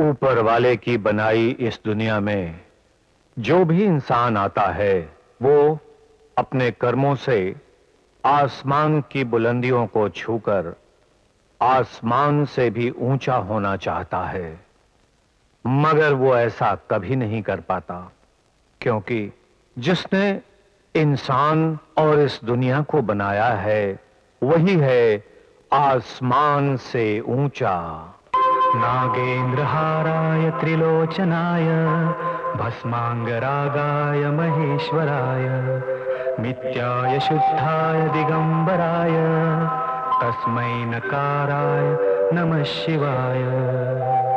ऊपर वाले की बनाई इस दुनिया में जो भी इंसान आता है, वो अपने कर्मों से आसमान की बुलंदियों को छूकर आसमान से भी ऊँचा होना चाहता है। मगर वो ऐसा कभी नहीं कर पाता, क्योंकि जिसने इंसान और इस दुनिया को बनाया है, वही है आसमान से ऊँचा। नागेन्द्रहाराय त्रिलोचनाय भस्माङ्गरागाय महेश्वराय मिथ्याय शुद्धाय दिगम्बराय तस्मै नकाराय नमः शिवाय।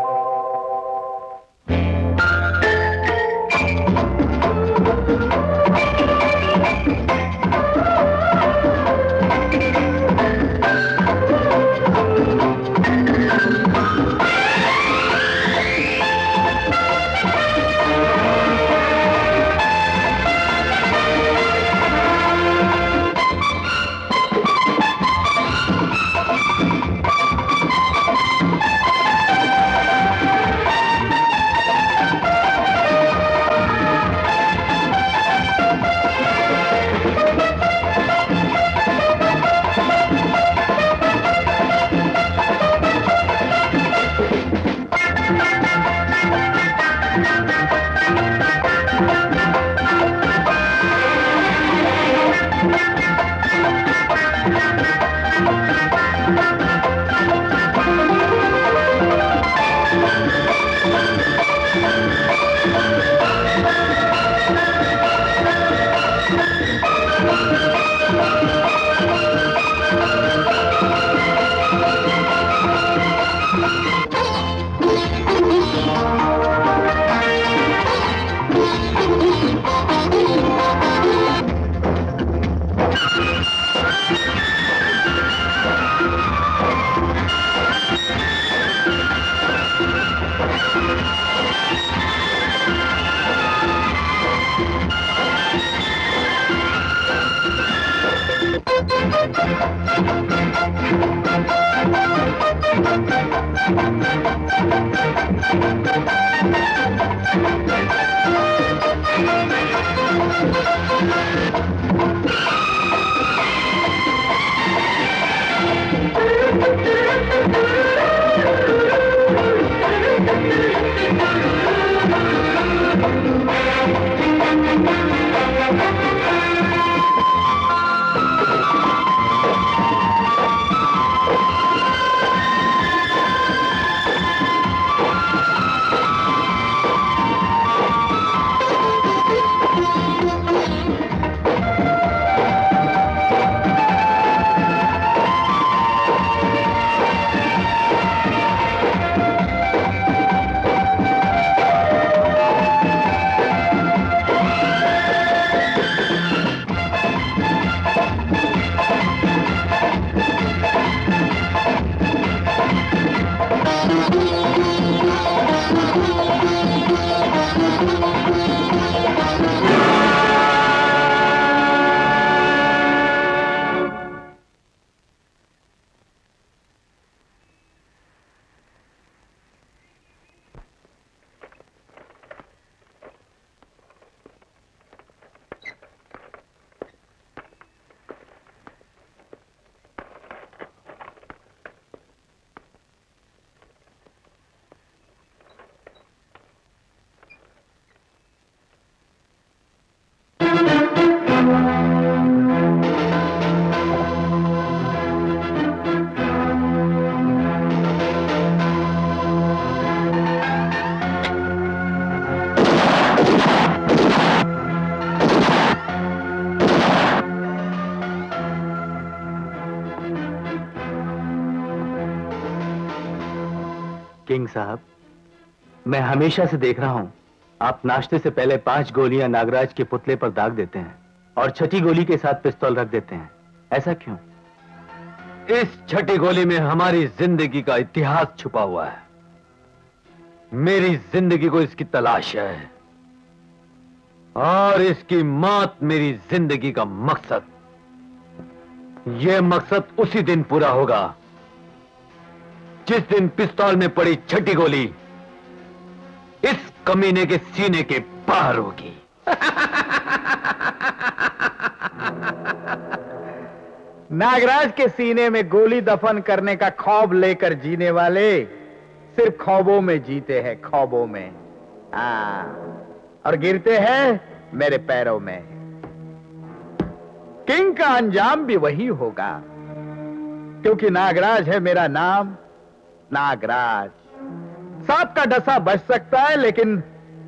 किंग साहब, मैं हमेशा से देख रहा हूँ, आप नाश्ते से पहले पाँच गोलियाँ नागराज के पुतले पर दाग देते हैं और छठी गोली के साथ पिस्तौल रख देते हैं। ऐसा क्यों? इस छठी गोली में हमारी ज़िंदगी का इतिहास छुपा हुआ है। मेरी ज़िंदगी को इसकी तलाश है और इसकी मौत मेरी ज़िंदगी का मकसद। यह मकसद उसी दिन पूरा होगा जिस दिन पिस्तौल में पड़ी छठी गोली, इस कमीने के सीने के पार होगी। नागराज के सीने में गोली दफन करने का खौब लेकर जीने वाले सिर्फ़ खौबों में जीते हैं, खौबों में। हाँ और गिरते हैं मेरे पैरों में। किंग का अंजाम भी वही होगा, क्योंकि नागराज है मेरा नाम। नागराज। सांप का डसा बच सकता है लेकिन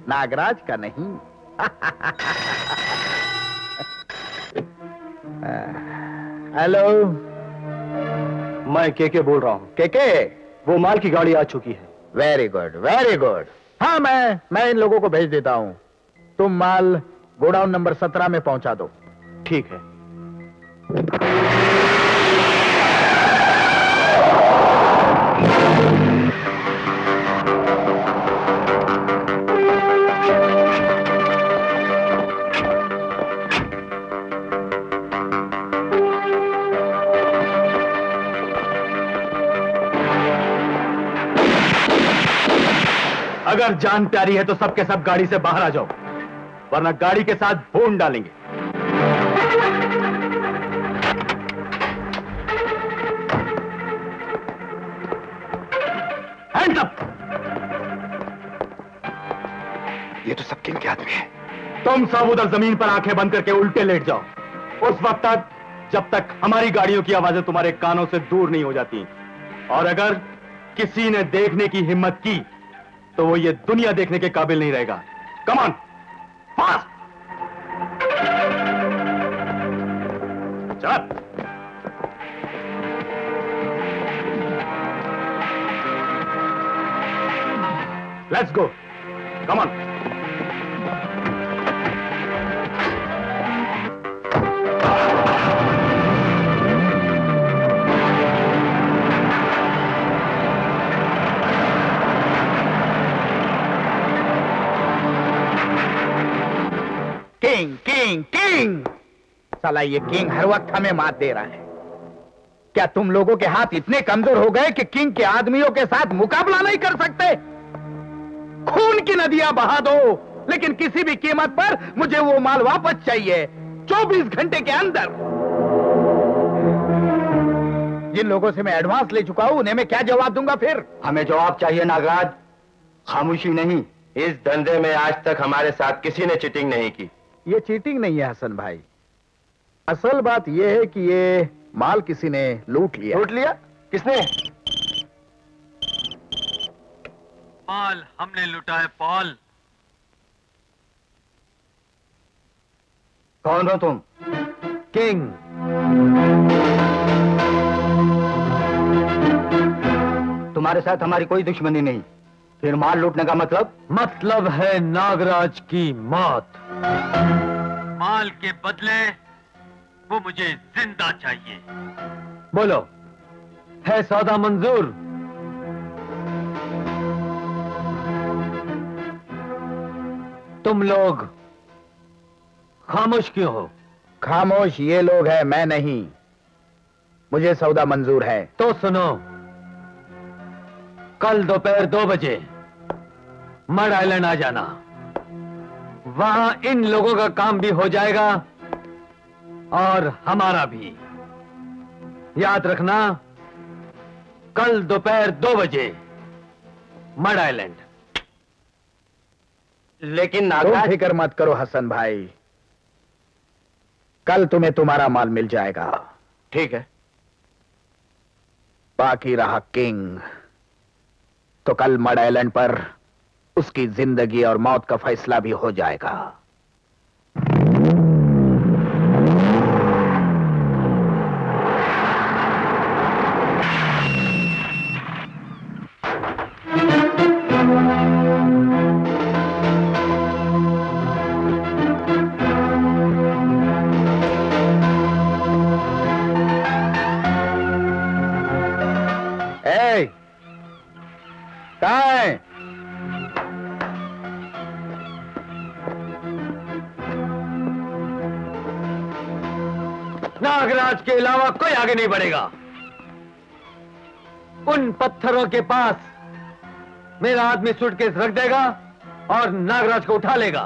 नागराज का नहीं। हेलो। मैं के के बोल रहा हूँ। के के वो माल की गाड़ी आ चुकी है। वेरी गुड वेरी गुड हाँ मैं मैं इन लोगों को भेज देता हूँ। तुम माल गोडाउन नंबर सत्रह में पहुँचा दो। ठीक है। अगर जान प्यारी है तो सबके सब गाड़ी से बाहर आ जाओ वरना गाड़ी के साथ भून डालेंगे। ये तो सब किन के आदमी है। तुम सब उधर ज़मीन पर आँखें बंद करके उल्टे लेट जाओ। उस वक्त तक जब तक हमारी गाड़ियों की आवाज़ें तुम्हारे कानों से दूर नहीं हो जाती। और अगर किसी ने देखने की हिम्मत की तो वो ये दुनिया देखने के काबिल नहीं रहेगा। कमान फास्ट चल। Let's go come on king king king साला, ये किंग हर वक्त हमें मात दे रहा है। क्या तुम लोगों के हाथ इतने कमज़ोर हो गए कि किंग के आदमियों के साथ मुकाबला नहीं कर सकते? खून की नदियाँ बहा दो, लेकिन किसी भी कीमत पर मुझे वो माल वापस चाहिए 24 घंटे के अंदर। जिन लोगों से मैं एडवांस ले चुका हूँ, उन्हें मैं क्या जवाब दूँगा फिर? हमें जवाब चाहिए नागराज। खामोशी नहीं। इस धंधे में आज तक हमारे साथ किसी ने चिटिंग नहीं की। ये चीटिंग नहीं है हसन भाई। असल बात यह है कि ये माल किसी ने लूट लिया। लूट लिया? किसने? माल हमने लूटा है पॉल। कौन हो तुम? किंग। तुम्हारे साथ हमारी कोई दुश्मनी नहीं। फिर माल लूटने का मतलब? मतलब है नागराज की मौत। माल के बदले वो मुझे ज़िंदा चाहिए। बोलो है सौदा मंजूर? तुम लोग खामोश क्यों हो? खामोश ये लोग हैं मैं नहीं। मुझे सौदा मंजूर है। तो सुनो कल दोपहर दो बजे मड आइलैंड आ जाना। वहाँ इन लोगों का काम भी हो जाएगा और हमारा भी। याद रखना कल दोपहर दो बजे मड आइलैंड। लेकिन नागराज फ़िक्र मत करो हसन भाई। कल तुम्हें तुम्हारा माल मिल जाएगा। ठीक है। बाकी रहा किंग। तो कल मड आइलैंड पर उसकी ज़िंदगी और मौत का फैसला भी हो जाएगा। आगे नहीं बढ़ेगा। उन पत्थरों के पास मेरा आदमी सूटकेस रख देगा और नागराज को उठा लेगा।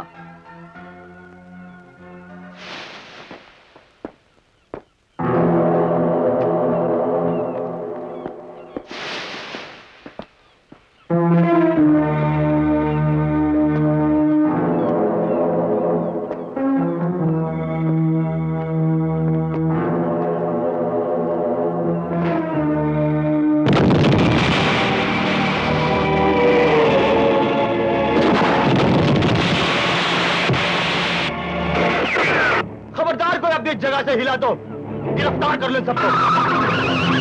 सबको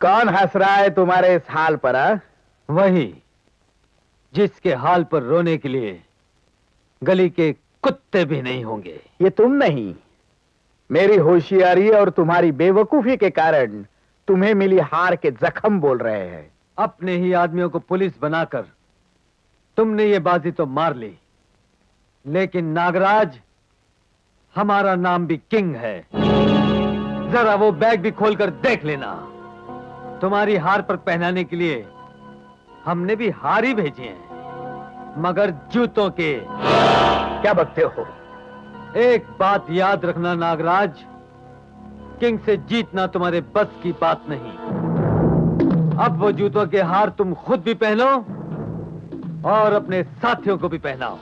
कौन हंस रहा है तुम्हारे इस हाल पर आ? वही जिसके हाल पर रोने के लिए गली के कुत्ते भी नहीं होंगे ये तुम नहीं मेरी होशियारी और तुम्हारी बेवकूफ़ी के कारण तुम्हें मिली हार के जख्म बोल रहे हैं अपने ही आदमियों को पुलिस बनाकर तुमने ये बाजी तो मार ली। लेकिन नागराज, हमारा नाम भी किंग है। जरा वो बैग भी खोलकर देख लेना। तुम्हारी हार पर पहनाने के लिए हमने भी हार ही भेजी हैं। मगर जूतों के क्या बकते हो? एक बात याद रखना नागराज, किंग से जीतना तुम्हारे बस की बात नहीं। अब वो जूतों के हार तुम खुद भी पहनो और अपने साथियों को भी पहनाओ।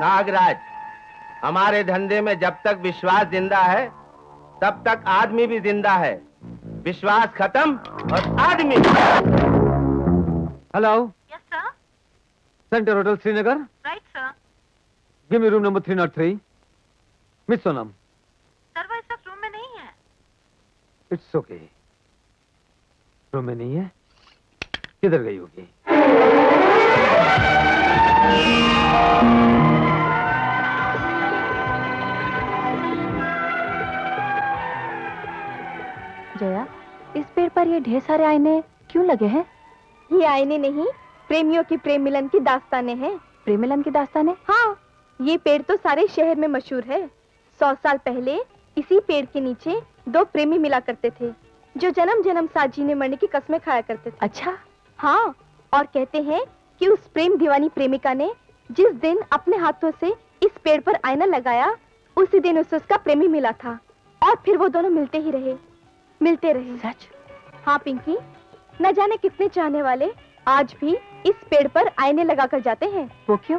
नागराज, हमारे धंधे में जब तक विश्वास ज़िंदा है, तब तक आदमी भी ज़िंदा है। विश्वास खत्म और आदमी hello Yes, sir. Centre hotel Srinagar Right, sir. Give me room number three nought three miss Sonam sir वो इस वक्त रूम में नहीं है। इट्स ओके रूम में नहीं है? किधर गई होगी? जया इस पेड़ पर ये ढेर सारे आईने क्यों लगे हैं? ये आईने नहीं प्रेमियों की प्रेम मिलन की दास्तानें हैं। प्रेम मिलन की दास्तान? हाँ ये पेड़ तो सारे शहर में मशहूर है। सौ साल पहले इसी पेड़ के नीचे दो प्रेमी मिला करते थे जो जन्म जन्म साथ जीने मरने की कस्में खाया करते थे। अच्छा। हाँ और कहते हैं कि उस प्रेम दीवानी प्रेमिका ने जिस दिन अपने हाथों से इस पेड़ पर आईना लगाया उसी दिन उसे उसका प्रेमी मिला था। और फिर वो दोनों मिलते ही रहे मिलते रहे। सच? हाँ पिंकी। न जाने कितने चाहने वाले आज भी इस पेड़ पर आईने लगाकर जाते हैं। वो क्यों?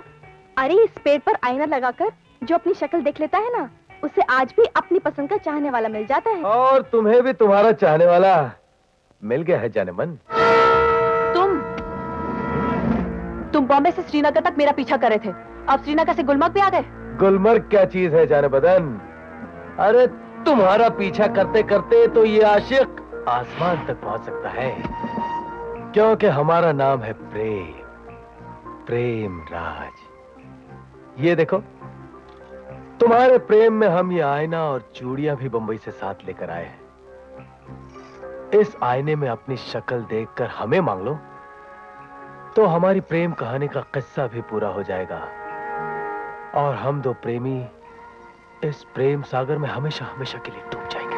अरे इस पेड़ पर आईना लगाकर जो अपनी शक्ल देख लेता है ना उसे आज भी अपनी पसंद का चाहने वाला मिल जाता है। और तुम्हें भी तुम्हारा चाहने वाला मिल गया है जाने मन। तुम तुम बॉम्बे से श्रीनगर तक मेरा पीछा कर रहे थे। अब श्रीनगर से गुलमर्ग भी आ गए। गुलमर्ग क्या चीज़ है जाने बदन? अरे तुम्हारा पीछा करते करते तो ये आशिक आसमान तक पहुँच सकता है। क्योंकि हमारा नाम है प्रेम प्रेम राज। ये देखो, तुम्हारे प्रेम में हम ये आईना और चूड़ियाँ भी बंबई से साथ लेकर आए हैं। इस आईने में अपनी शक्ल देखकर हमें मांग लो तो हमारी प्रेम कहानी का किस्सा भी पूरा हो जाएगा। और हम दो प्रेमी इस प्रेम सागर में हमेशा हमेशा के लिए डूब जाएँगे।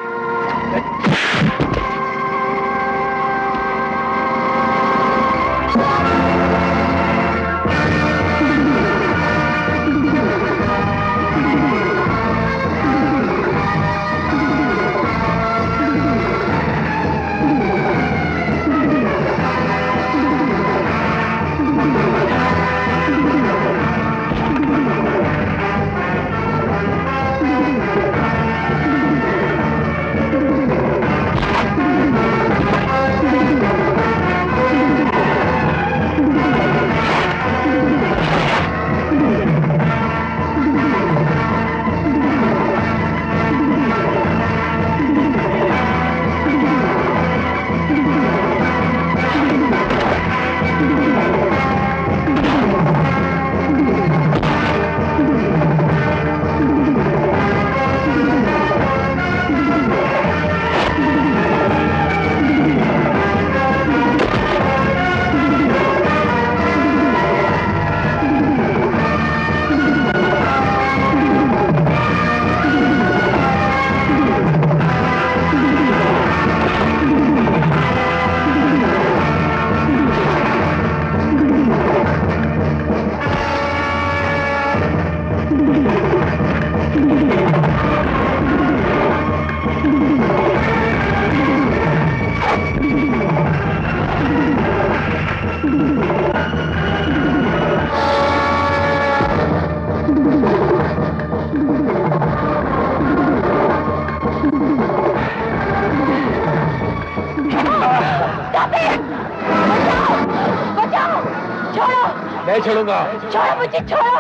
छोड़ूँगा छोड़ो मुझे छोड़ो।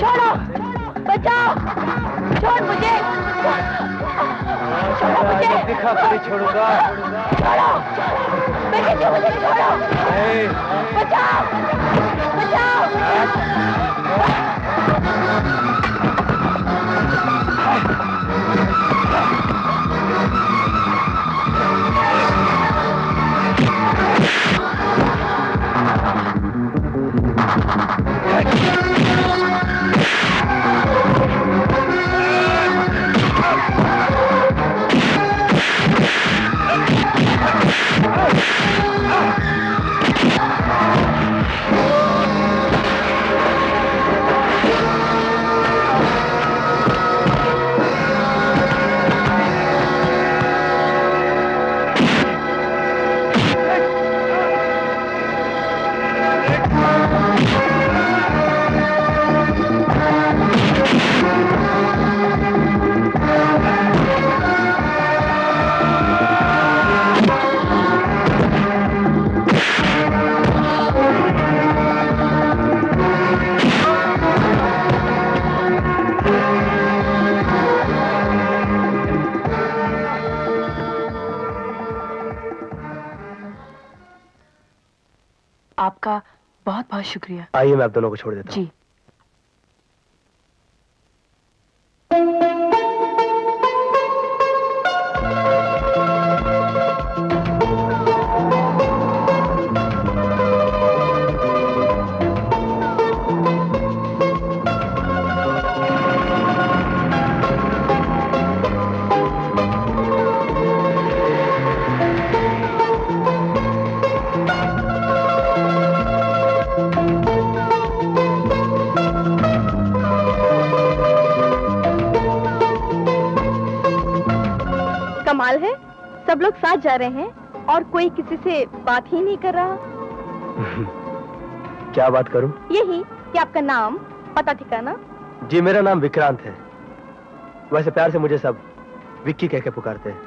छोड़ो। बचाओ। छोड़ मुझे। छोड़ो मुझे। दिखा नहीं छोड़ूँगा। छोड़ो। कहती हूँ मुझे छोड़ो। बचाओ। बचाओ। आपका शुक्रिया। आइए मैं आप दोनों को छोड़ देता हूँ। जी। जा रहे हैं और कोई किसी से बात ही नहीं कर रहा। क्या बात करूँ? यही कि आपका नाम पता ठिकाना। जी मेरा नाम विक्रांत है। वैसे प्यार से मुझे सब विक्की कह के पुकारते हैं।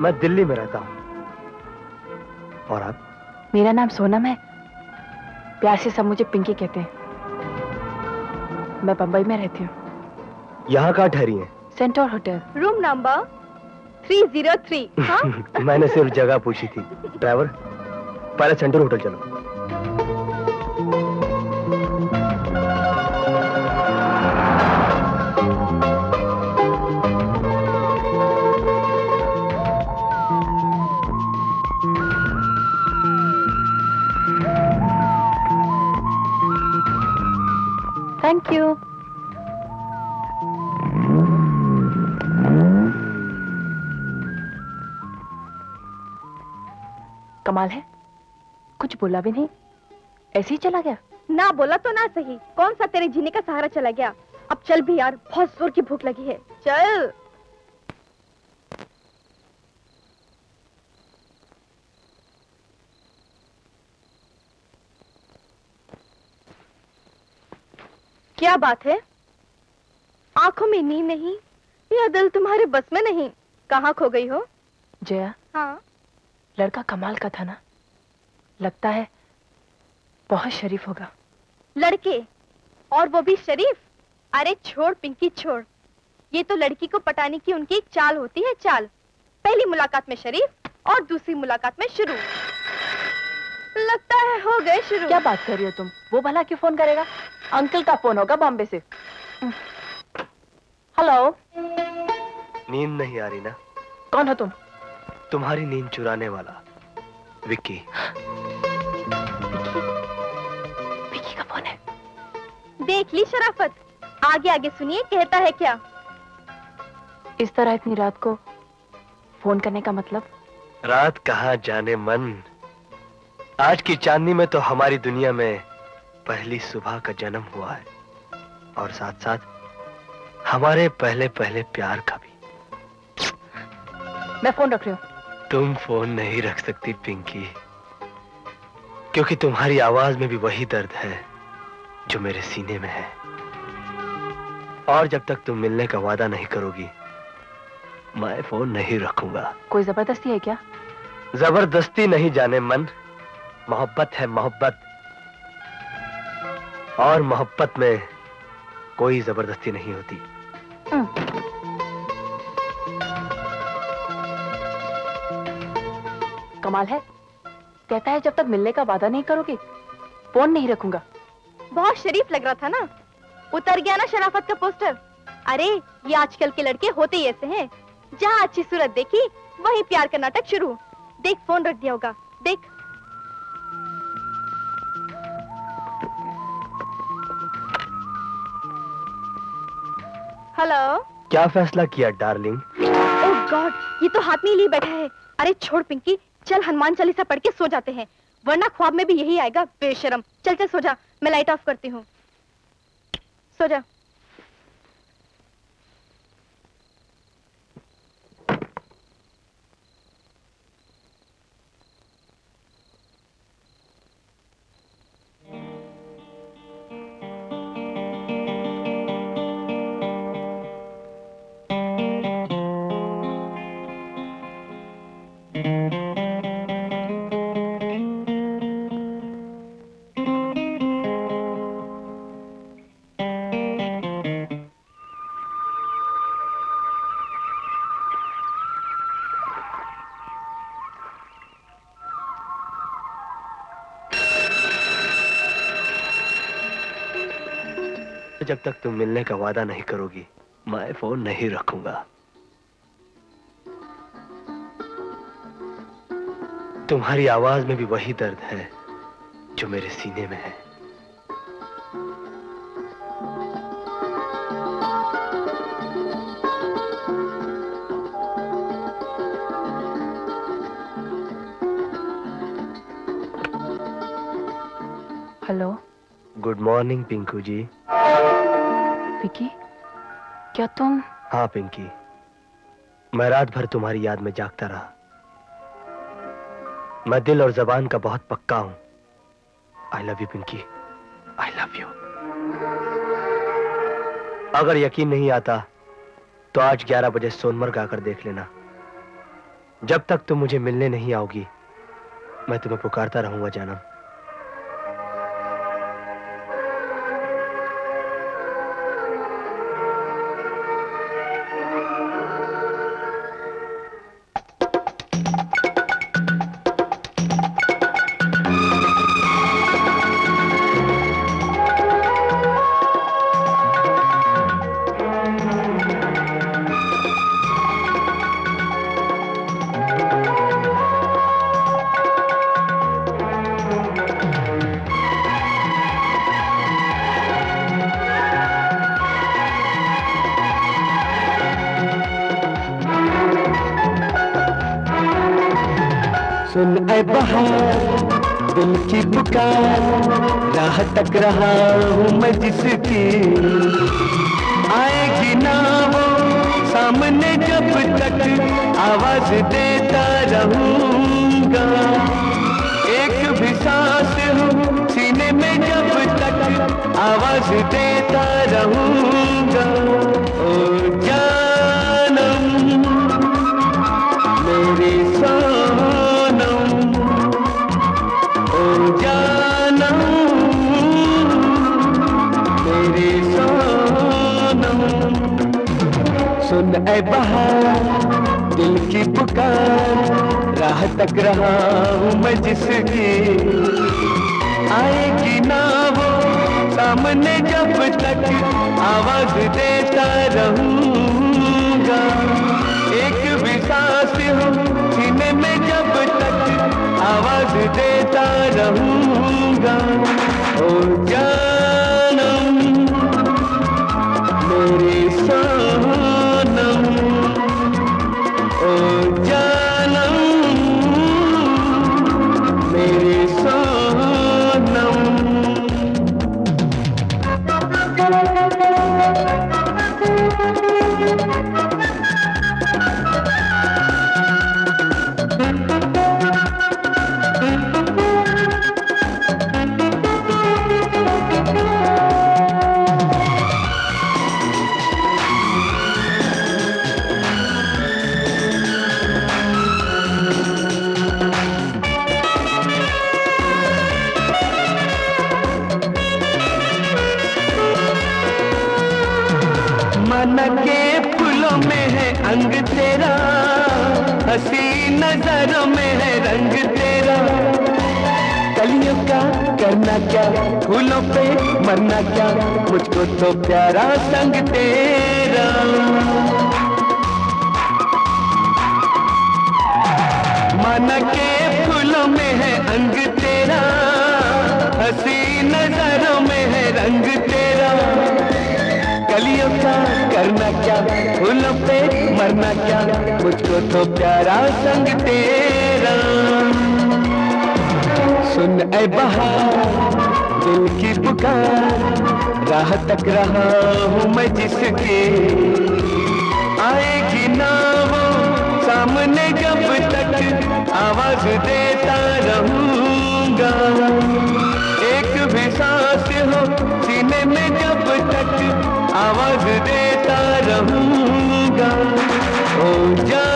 मैं दिल्ली में रहता हूँ। और आप? मेरा नाम सोनम है। प्यार से सब मुझे पिंकी कहते हैं। मैं बम्बई में रहती हूँ। यहाँ कहाँ ठहरी है? Centaur hotel. Room number three zero three हाँ मैंने सिर्फ़ जगह पूछी थी। ड्राइवर पहले सेंट्रल होटल चलो। थैंक यू कमाल है। कुछ बोला भी नहीं। ऐसे ही चला गया। ना बोला तो ना सही। कौन सा तेरे जीने का सहारा चला गया? अब चल भी यार बहुत ज़ोर की भूख लगी है। चल। क्या बात है? आँखों में नींद नहीं या दिल तुम्हारे बस में नहीं? कहाँ खो गई हो? जया? हाँ। लड़का कमाल का था ना? लगता है बहुत शरीफ होगा। लड़के? और वो भी शरीफ? अरे छोड़ पिंकी छोड़। ये तो लड़की को पटाने की उनकी एक चाल होती है चाल। पहली मुलाकात में शरीफ और दूसरी मुलाकात में शुरू। लगता है हो गए शुरू। क्या बात कर रही हो तुम? वो भला क्यों फ़ोन करेगा? अंकल का फ़ोन होगा बॉम्बे से। हेलो नींद नहीं आ रही ना? कौन हो तुम? तुम्हारी नींद चुराने वाला। विक्की। विकी का फ़ोन है। देख ली शराफत। आगे आगे सुनिए कहता है क्या? इस तरह इतनी रात को फ़ोन करने का मतलब? रात कहाँ जाने मन। आज की चांदनी में तो हमारी दुनिया में पहली सुबह का जन्म हुआ है। और साथ साथ हमारे पहले पहले प्यार का भी। मैं फ़ोन रख रही हूँ। तुम फ़ोन नहीं रख सकती पिंकी। क्योंकि तुम्हारी आवाज़ में भी वही दर्द है जो मेरे सीने में है। और जब तक तुम मिलने का वादा नहीं करोगी मैं फ़ोन नहीं रखूँगा। कोई ज़बरदस्ती है क्या? ज़बरदस्ती नहीं जाने मन। मोहब्बत है मोहब्बत। और मोहब्बत में कोई ज़बरदस्ती नहीं होती। कमाल है। कहता है जब तक मिलने का वादा नहीं करोगे फ़ोन नहीं रखूँगा। बहुत शरीफ लग रहा था ना? उतर गया ना शराफत का पोस्टर? अरे ये आजकल के लड़के होते ही ऐसे हैं। जहाँ अच्छी सूरत देखी वही प्यार का नाटक शुरू। देख फ़ोन रख दिया होगा। देख। हेलो? क्या फैसला किया डार्लिंग? ओह गॉड ये तो हाथ में लिए बैठा है। अरे छोड़ पिंकी। चल हनुमान चालीसा पढ़ के सो जाते हैं। वरना ख्वाब में भी यही आएगा, बेशरम। चल चल, सो जा। मैं लाइट ऑफ़ करती हूँ। सो जा। जब तक तुम मिलने का वादा नहीं करोगी मैं फ़ोन नहीं रखूँगा। तुम्हारी आवाज़ में भी वही दर्द है जो मेरे सीने में है। Hello good morning Pinku ji Vicky क्या तुम? हाँ पिंकी। मैं रात भर तुम्हारी याद में जागता रहा। मैं दिल और जबान का बहुत पक्का हूँ। I love you Pinky. I love you अगर यकीन नहीं आता तो आज 11 बजे सोनमर्ग आकर देख लेना। जब तक तुम मुझे मिलने नहीं आओगी, मैं तुम्हें पुकारता रहूँगा जानम दिल की पुकार, राह तक रहा हूँ मैं जिसके। आएगी ना वो सामने जब तक आवाज़ देता रहूँगा। एक भी सांस हो सीने में जब तक आवाज़ देता रहूँगा। हो जा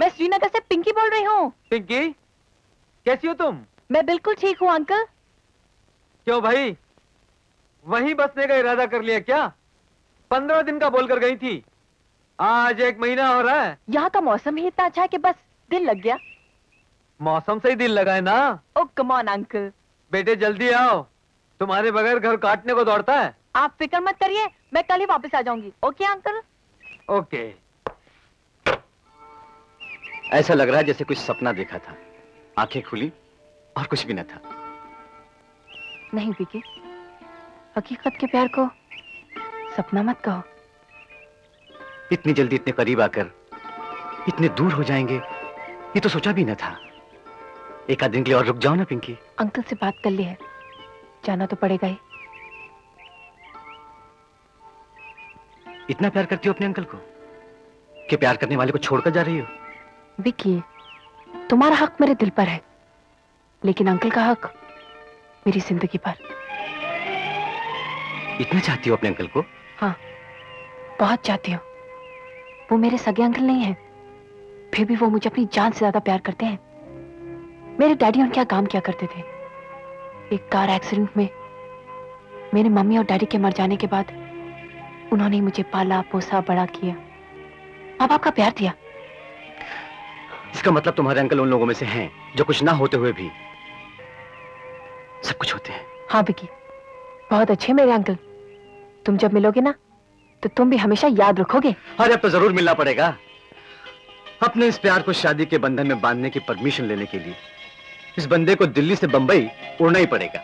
मैं श्रीनगर से पिंकी बोल रही हूँ। पिंकी? कैसी हो तुम? मैं बिल्कुल ठीक हूँ अंकल क्यों भाई? वहीं बसने का इरादा कर लिया क्या? पंद्रह दिन का बोलकर गई थी। आज एक महीना हो रहा है। यहाँ का मौसम ही इतना अच्छा है कि बस दिल लग गया। मौसम से ही दिल लगाए ना? ओ कमॉन अंकल बेटे जल्दी आओ। तुम्हारे बगैर घर काटने को दौड़ता है। आप फ़िक्र मत करिए मैं कल ही वापस आ जाऊँगी। ओके अंकल ओके ऐसा लग रहा है जैसे कुछ सपना देखा था। आँखें खुली और कुछ भी न था। नहीं विकी हकीकत के प्यार को सपना मत कहो। इतनी जल्दी इतने करीब आकर इतने दूर हो जाएँगे ये तो सोचा भी न था। एक आध दिन के लिए और रुक जाओ ना पिंकी। अंकल से बात कर ली है। जाना तो पड़ेगा ही। इतना प्यार करती हो अपने अंकल को कि प्यार करने वाले को छोड़कर जा रही हो? विकी तुम्हारा हक मेरे दिल पर है लेकिन अंकल का हक मेरी ज़िंदगी पर। इतना चाहती हो अपने अंकल को? हाँ बहुत चाहती हूँ। वो मेरे सगे अंकल नहीं है फिर भी वो मुझे अपनी जान से ज़्यादा प्यार करते हैं। मेरे डैडी उनके यहाँ काम किया करते थे? एक कार एक्सीडेंट में मेरे मम्मी और डैडी के मर जाने के बाद उन्होंने मुझे पाला पोसा बड़ा किया। माँ बाप का प्यार दिया। इसका मतलब तुम्हारे अंकल उन लोगों में से हैं जो कुछ ना होते हुए भी। सब कुछ होते हैं। हाँ विकी। बहुत अच्छे मेरे अंकल। तुम जब मिलोगे ना तो तुम भी हमेशा याद रखोगे। अरे अब तो ज़रूर मिलना पड़ेगा। अपने इस प्यार को शादी के बंधन में बांधने की परमिशन लेने के लिए इस बंदे को दिल्ली से बंबई उड़ना ही पड़ेगा।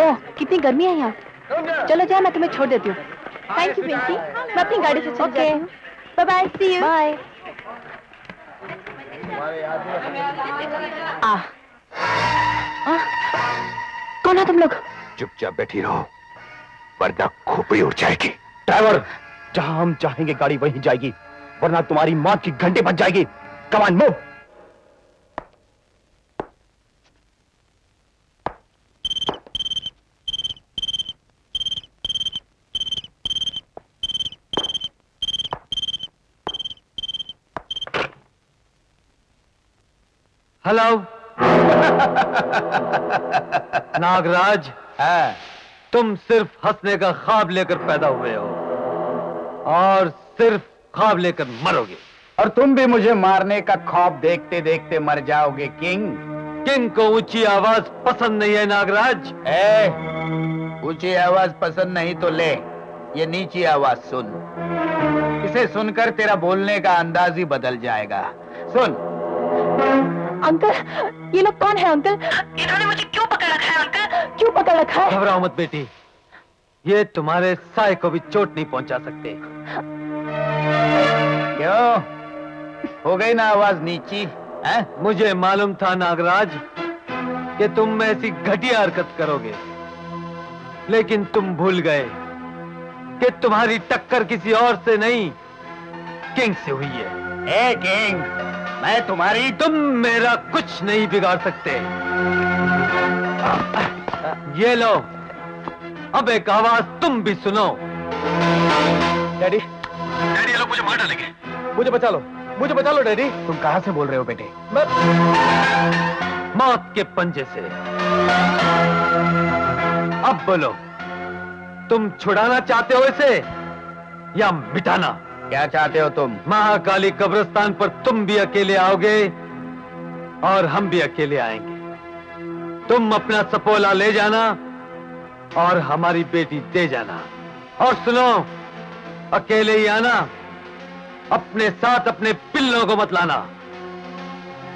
ओह कितनी गर्मी है यहाँ। चलो जाओ मैं तुम्हें छोड़ देती हूँ। थैंक यू पिंकी मैं अपनी गाड़ी से चल Okay. जाती हूँ। Bye bye. See you bye आ आ, कौन है तुम लोग? चुपचाप बैठी रहो वरना खोपड़ी उड़ जाएगी। ड्राइवर जहाँ हम चाहेंगे गाड़ी वहीं जाएगी वरना तुम्हारी माँ की घंटे बच जाएगी। Come on move hello Nagraj. हाँ, तुम सिर्फ़ हंसने का ख्वाब लेकर पैदा हुए हो और सिर्फ़ ख्वाब लेकर मरोगे। और तुम भी मुझे मारने का खौफ देखते देखते मर जाओगे किंग। किंग को ऊँची आवाज़ पसंद नहीं है नागराज। ए, ऊँची आवाज़ पसंद नहीं तो ले ये नीची आवाज़ सुन। इसे सुनकर तेरा बोलने का अंदाज ही बदल जाएगा। सुन। अंकल ये लोग कौन है अंकल? इन्होंने मुझे क्यों पकड़ रखा है अंकल? क्यों पकड़ रखा है? घबराओ मत बेटी। ये तुम्हारे साय को भी चोट नहीं पहुँचा सकते। क्यों? हो गई ना आवाज़ नीची है? मुझे मालूम था नागराज कि तुम ऐसी घटिया हरकत करोगे। लेकिन तुम भूल गए कि तुम्हारी टक्कर किसी और से नहीं किंग से हुई है। ए किंग! मैं तुम्हारी तुम मेरा कुछ नहीं बिगाड़ सकते। ये लो। अब एक आवाज़ तुम भी सुनो। डैडी। डैडी ये लोग मुझे मार डालेंगे। मुझे बचा लो। मुझे बचा लो डैडी। तुम कहाँ से बोल रहे हो बेटे? मैं... मौत के पंजे से। अब बोलो। तुम छुड़ाना चाहते हो इसे या मिटाना? क्या चाहते हो तुम? महाकाली कब्रिस्तान पर तुम भी अकेले आओगे और हम भी अकेले आएँगे। तुम अपना सपोला ले जाना और हमारी बेटी दे जाना। और सुनो, अकेले ही आना, अपने साथ अपने पिल्लों को मत लाना।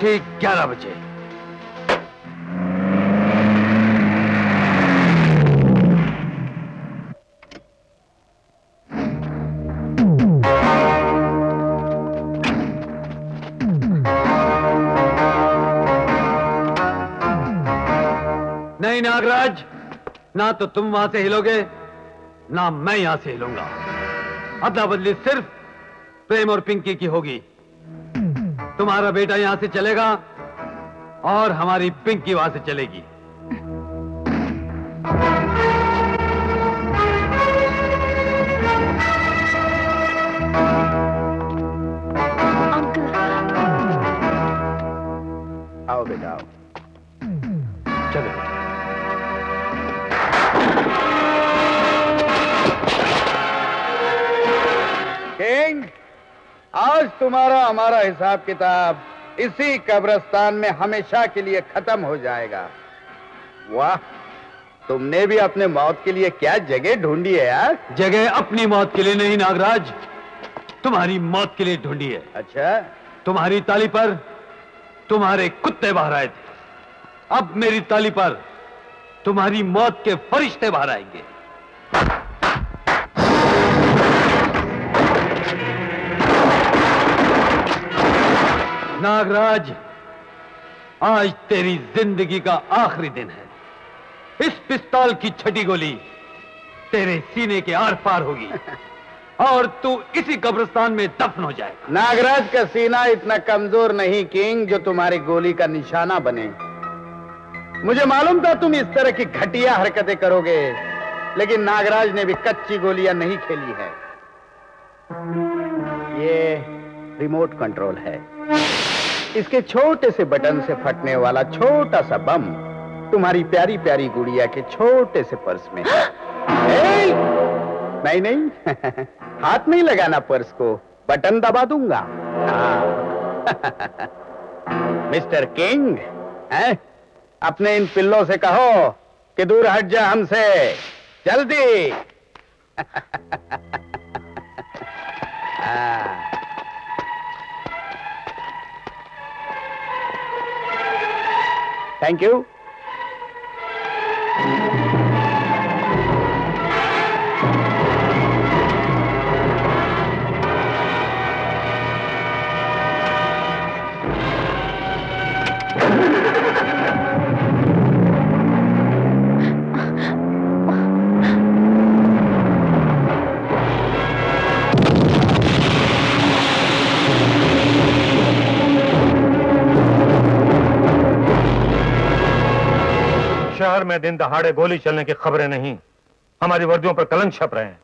ठीक ग्यारह बजे। नागराज ना तो तुम वहाँ से हिलोगे ना मैं यहाँ से हिलूँगा। अदला बदली सिर्फ़ प्रेम और पिंकी की होगी। तुम्हारा बेटा यहाँ से चलेगा और हमारी पिंकी वहाँ से चलेगी। आओ बेटा आओ। चलो। आज तुम्हारा हमारा हिसाब किताब इसी कब्रस्तान में हमेशा के लिए खत्म हो जाएगा। वाह तुमने भी अपने मौत के लिए क्या जगह ढूंढी है यार? जगह अपनी मौत के लिए नहीं नागराज। तुम्हारी मौत के लिए ढूंढी है। अच्छा। तुम्हारी ताली पर तुम्हारे कुत्ते बाहर आए थे। अब मेरी ताली पर तुम्हारी मौत के फरिश्ते बाहर आएँगे। नागराज आज तेरी ज़िंदगी का आखिरी दिन है। इस पिस्तौल की छठी गोली तेरे सीने के आर पार होगी और तू इसी कब्रिस्तान में दफन हो जाएगा। नागराज का सीना इतना कमज़ोर नहीं किंग जो तुम्हारी गोली का निशाना बने। मुझे मालूम था तुम इस तरह की घटिया हरकतें करोगे लेकिन नागराज ने भी कच्ची गोलियाँ नहीं खेली है। ये रिमोट कंट्रोल है। इसके छोटे से बटन से फटने वाला छोटा सा बम तुम्हारी प्यारी प्यारी गुड़िया के छोटे से पर्स में। है। ए, नहीं नहीं। हाथ नहीं लगाना पर्स को। बटन दबा दूँगा। हाँ। मिस्टर किंग हैं? अपने इन पिल्लों से कहो कि दूर हट जा हमसे। जल्दी! हाँ। थैंक शहर में दिन दहाड़े गोली चलने की खबरें नहीं। हमारी वर्दियों पर कलंक छप रहे हैं।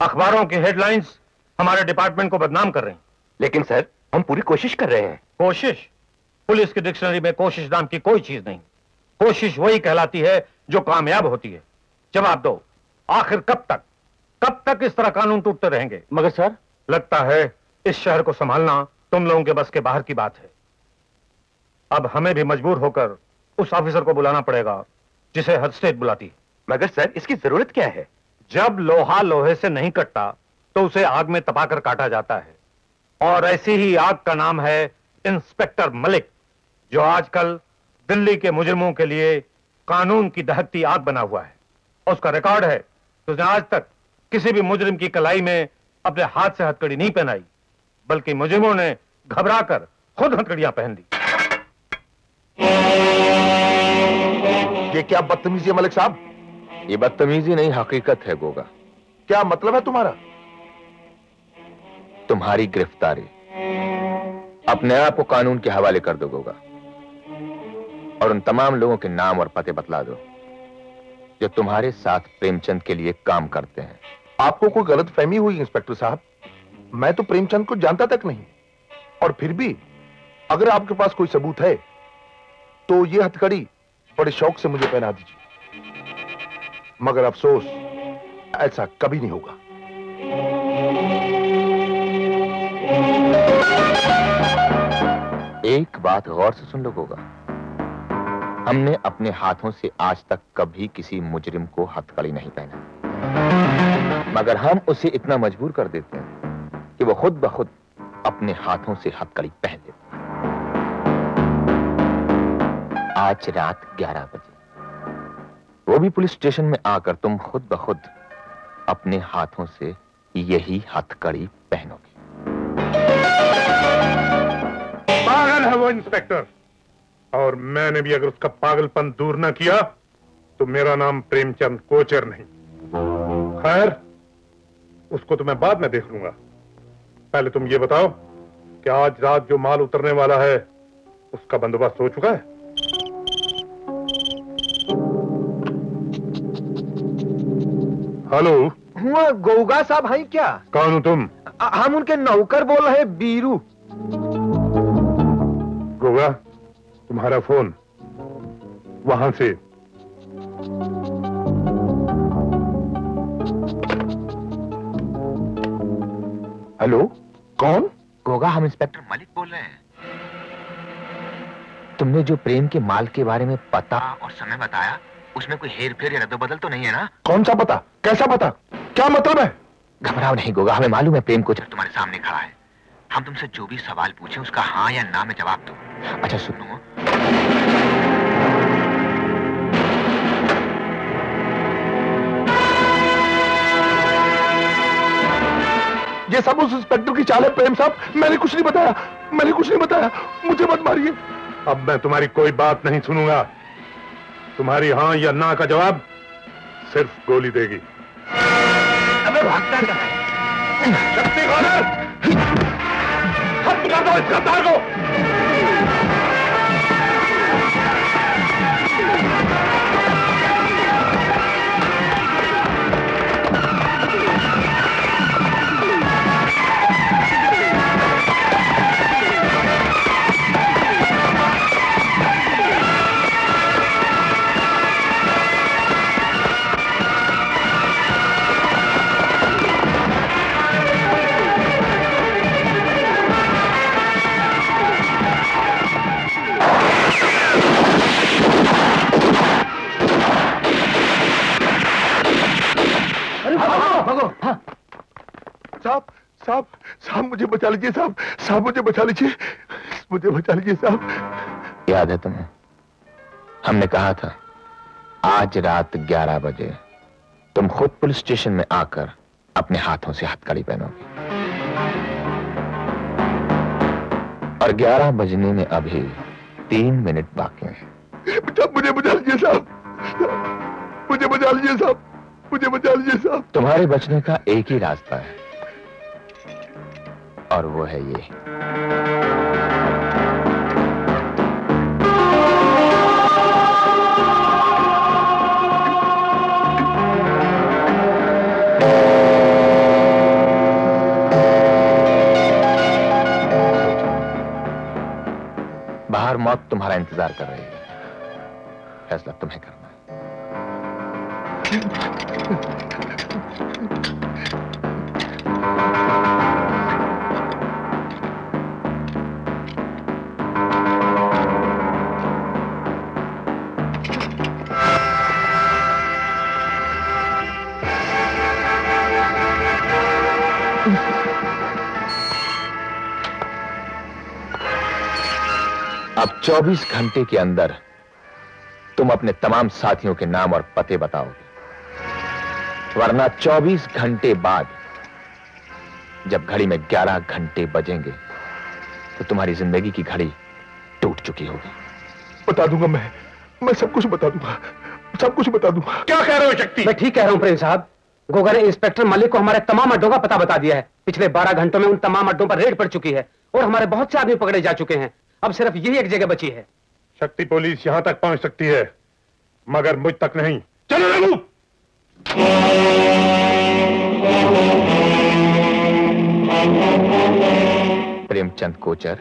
अखबारों की हेडलाइंस हमारे डिपार्टमेंट को बदनाम कर रही हैं। लेकिन सर हम पूरी कोशिश कर रहे हैं। कोशिश? पुलिस की डिक्शनरी में कोशिश नाम की कोई चीज़ नहीं। कोशिश वही कहलाती है जो कामयाब होती है। जवाब दो आखिर कब तक? कब तक इस तरह कानून टूटते रहेंगे? मगर सर? लगता है इस शहर को संभालना तुम लोगों के बस के बाहर की बात है। अब हमें भी मजबूर होकर उस ऑफिसर को बुलाना पड़ेगा। जिसे हद स्टेट बुलाती। मगर सर इसकी ज़रूरत क्या है? जब लोहा लोहे से नहीं कटता तो उसे आग में तपाकर काटा जाता है। और ऐसी ही आग का नाम है इंस्पेक्टर मलिक जो आजकल दिल्ली के मुजरिमों के लिए कानून की दहकती आग बना हुआ है। और उसका रिकॉर्ड है कि उसने आज तक किसी भी मुजरिम की कलाई में अपने हाथ से हथकड़ी नहीं पहनाई बल्कि मुजरिमों ने घबराकर खुद हथकड़ियाँ पहन ली। ये क्या बदतमीजी है मलिक साहब? ये बदतमीजी नहीं हकीकत है गोगा। क्या मतलब है तुम्हारा? तुम्हारी गिरफ्तारी। अपने आप को कानून के हवाले कर दो गोगा। और उन तमाम लोगों के नाम और पते बतला दो जो तुम्हारे साथ प्रेमचंद के लिए काम करते हैं। आपको कोई गलत फहमी हुई इंस्पेक्टर साहब? मैं तो प्रेमचंद को जानता तक नहीं। और फिर भी अगर आपके पास कोई सबूत है तो ये हथकड़ी बड़े शौक से मुझे पहना दीजिए। मगर अफसोस, ऐसा कभी नहीं होगा। एक बात गौर से सुन लो गोगा। हमने अपने हाथों से आज तक कभी किसी मुजरिम को हथकड़ी नहीं पहना। मगर हम उसे इतना मजबूर कर देते हैं कि वो खुद ब खुद अपने हाथों से हथकड़ी पहन आज रात 11 बजे। वो भी पुलिस स्टेशन में आकर तुम खुद ब खुद अपने हाथों से यही हथकड़ी पहनोगे। पागल है वो इंस्पेक्टर। और मैंने भी अगर उसका पागलपन दूर ना किया तो मेरा नाम प्रेमचंद कोचर नहीं। खैर, उसको तो मैं बाद में देख लूँगा। पहले तुम ये बताओ कि आज रात जो माल उतरने वाला है, उसका बंदोबस्त हो चुका है? हेलो। हुआ गौगा साहब हैं क्या? कौन हो तुम? हम उनके नौकर बोल रहे बीरू। गोगा तुम्हारा फ़ोन। वहाँ से। हेलो कौन? गोगा हम इंस्पेक्टर मलिक बोल रहे हैं। तुमने जो प्रेम के माल के बारे में पता और समय बताया उसमें कोई हेर फेर या रद्दबदल तो नहीं है ना? कौन सा पता? कैसा पता? क्या मतलब है? घबराओ नहीं गोगा। हमें मालूम है प्रेम कोचर तुम्हारे सामने खड़ा है। हम तुमसे जो भी सवाल पूछे उसका हाँ या ना में जवाब दो। अच्छा सुनो। ये सब उस इंस्पेक्टर की चाल है प्रेम साहब। मैंने कुछ नहीं बताया। मैंने कुछ नहीं बताया। मुझे मत मारिए। अब मैं तुम्हारी कोई बात नहीं सुनूँगा। तुम्हारी हाँ या ना का जवाब सिर्फ़ गोली देगी। अबे भागता है? शक्ति दो। इस को। साहब साहब साहब मुझे बचा लीजिए साहब साहब मुझे बचा लीजिए मुझे बचा लीजिए साहब। याद है तुम्हें? हमने कहा था आज रात 11 बजे तुम खुद पुलिस स्टेशन में आकर अपने हाथों से हथकड़ी पहनोगे। और 11 बजने में अभी तीन मिनट बाकी हैं। मुझे बचा लीजिए साहब। मुझे बचा लीजिए साहब। मुझे बचा लीजिए साहब। तुम्हारे बचने का एक ही रास्ता है। और वो है ये। बाहर मौत तुम्हारा इंतज़ार कर रही है। फैसला तुम्हें करना है। अब 24 घंटे के अंदर तुम अपने तमाम साथियों के नाम और पते बताओगे। वरना 24 घंटे बाद जब घड़ी में 11 घंटे बजेंगे तो तुम्हारी ज़िंदगी की घड़ी टूट चुकी होगी। बता दूँगा मैं। मैं सब कुछ बता दूँगा। सब कुछ बता दूँगा। क्या कह रहे हो शक्ति? मैं ठीक कह रहा हूँ प्रेम साहब। गोगा ने इंस्पेक्टर मलिक को हमारे तमाम अड्डों का पता बता दिया है। पिछले 12 घंटों में उन तमाम अड्डों पर रेड पड़ चुकी है और हमारे बहुत से आदमी पकड़े जा चुके हैं। अब सिर्फ़ यही एक जगह बची है। शक्ति पुलिस यहाँ तक पहुँच सकती है मगर मुझ तक नहीं। चलो रघु! प्रेमचंद कोचर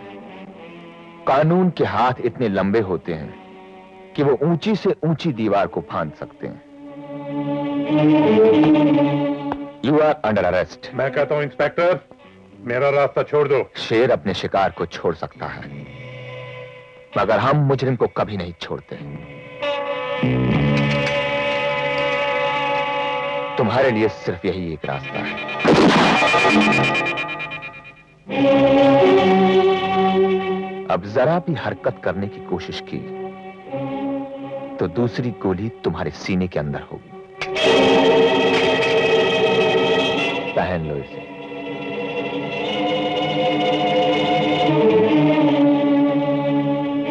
कानून के हाथ इतने लंबे होते हैं कि वो ऊँची से ऊँची दीवार को फांद सकते हैं। यू आर अंडर अरेस्ट मैं कहता हूँ इंस्पेक्टर मेरा रास्ता छोड़ दो। शेर अपने शिकार को छोड़ सकता है। मगर हम मुजरिम को कभी नहीं छोड़ते। तुम्हारे लिए सिर्फ़ यही एक रास्ता है। अब जरा भी हरकत करने की कोशिश की तो दूसरी गोली तुम्हारे सीने के अंदर होगी। पहन लो इसे।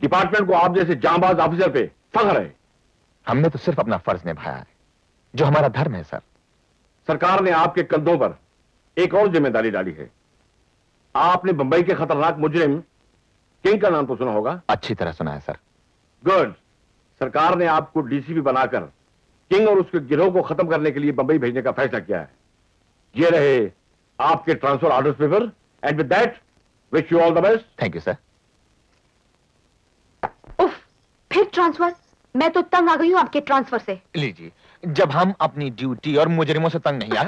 डिपार्टमेंट को आप जैसे जांबाज ऑफिसर पे फख्र है। हमने तो सिर्फ़ अपना फ़र्ज़ निभाया है जो हमारा धर्म है सर। सरकार ने आपके कंधों पर एक और ज़िम्मेदारी डाली है। आपने बंबई के खतरनाक मुजरिम किंग का नाम तो सुना होगा? अच्छी तरह सुना है सर। गुड सरकार ने आपको डीसीपी बनाकर किंग और उसके गिरोह को खत्म करने के लिए बंबई भेजने का फैसला किया है। ये रहे आपके transfer order paper and with that wish you all the best thank you sir फिर ट्रांसफ़र मैं तो तंग आ गई हूँ आपके ट्रांसफ़र से। लीजिए जब हम अपनी ड्यूटी और मुजरिमों से तंग नहीं आ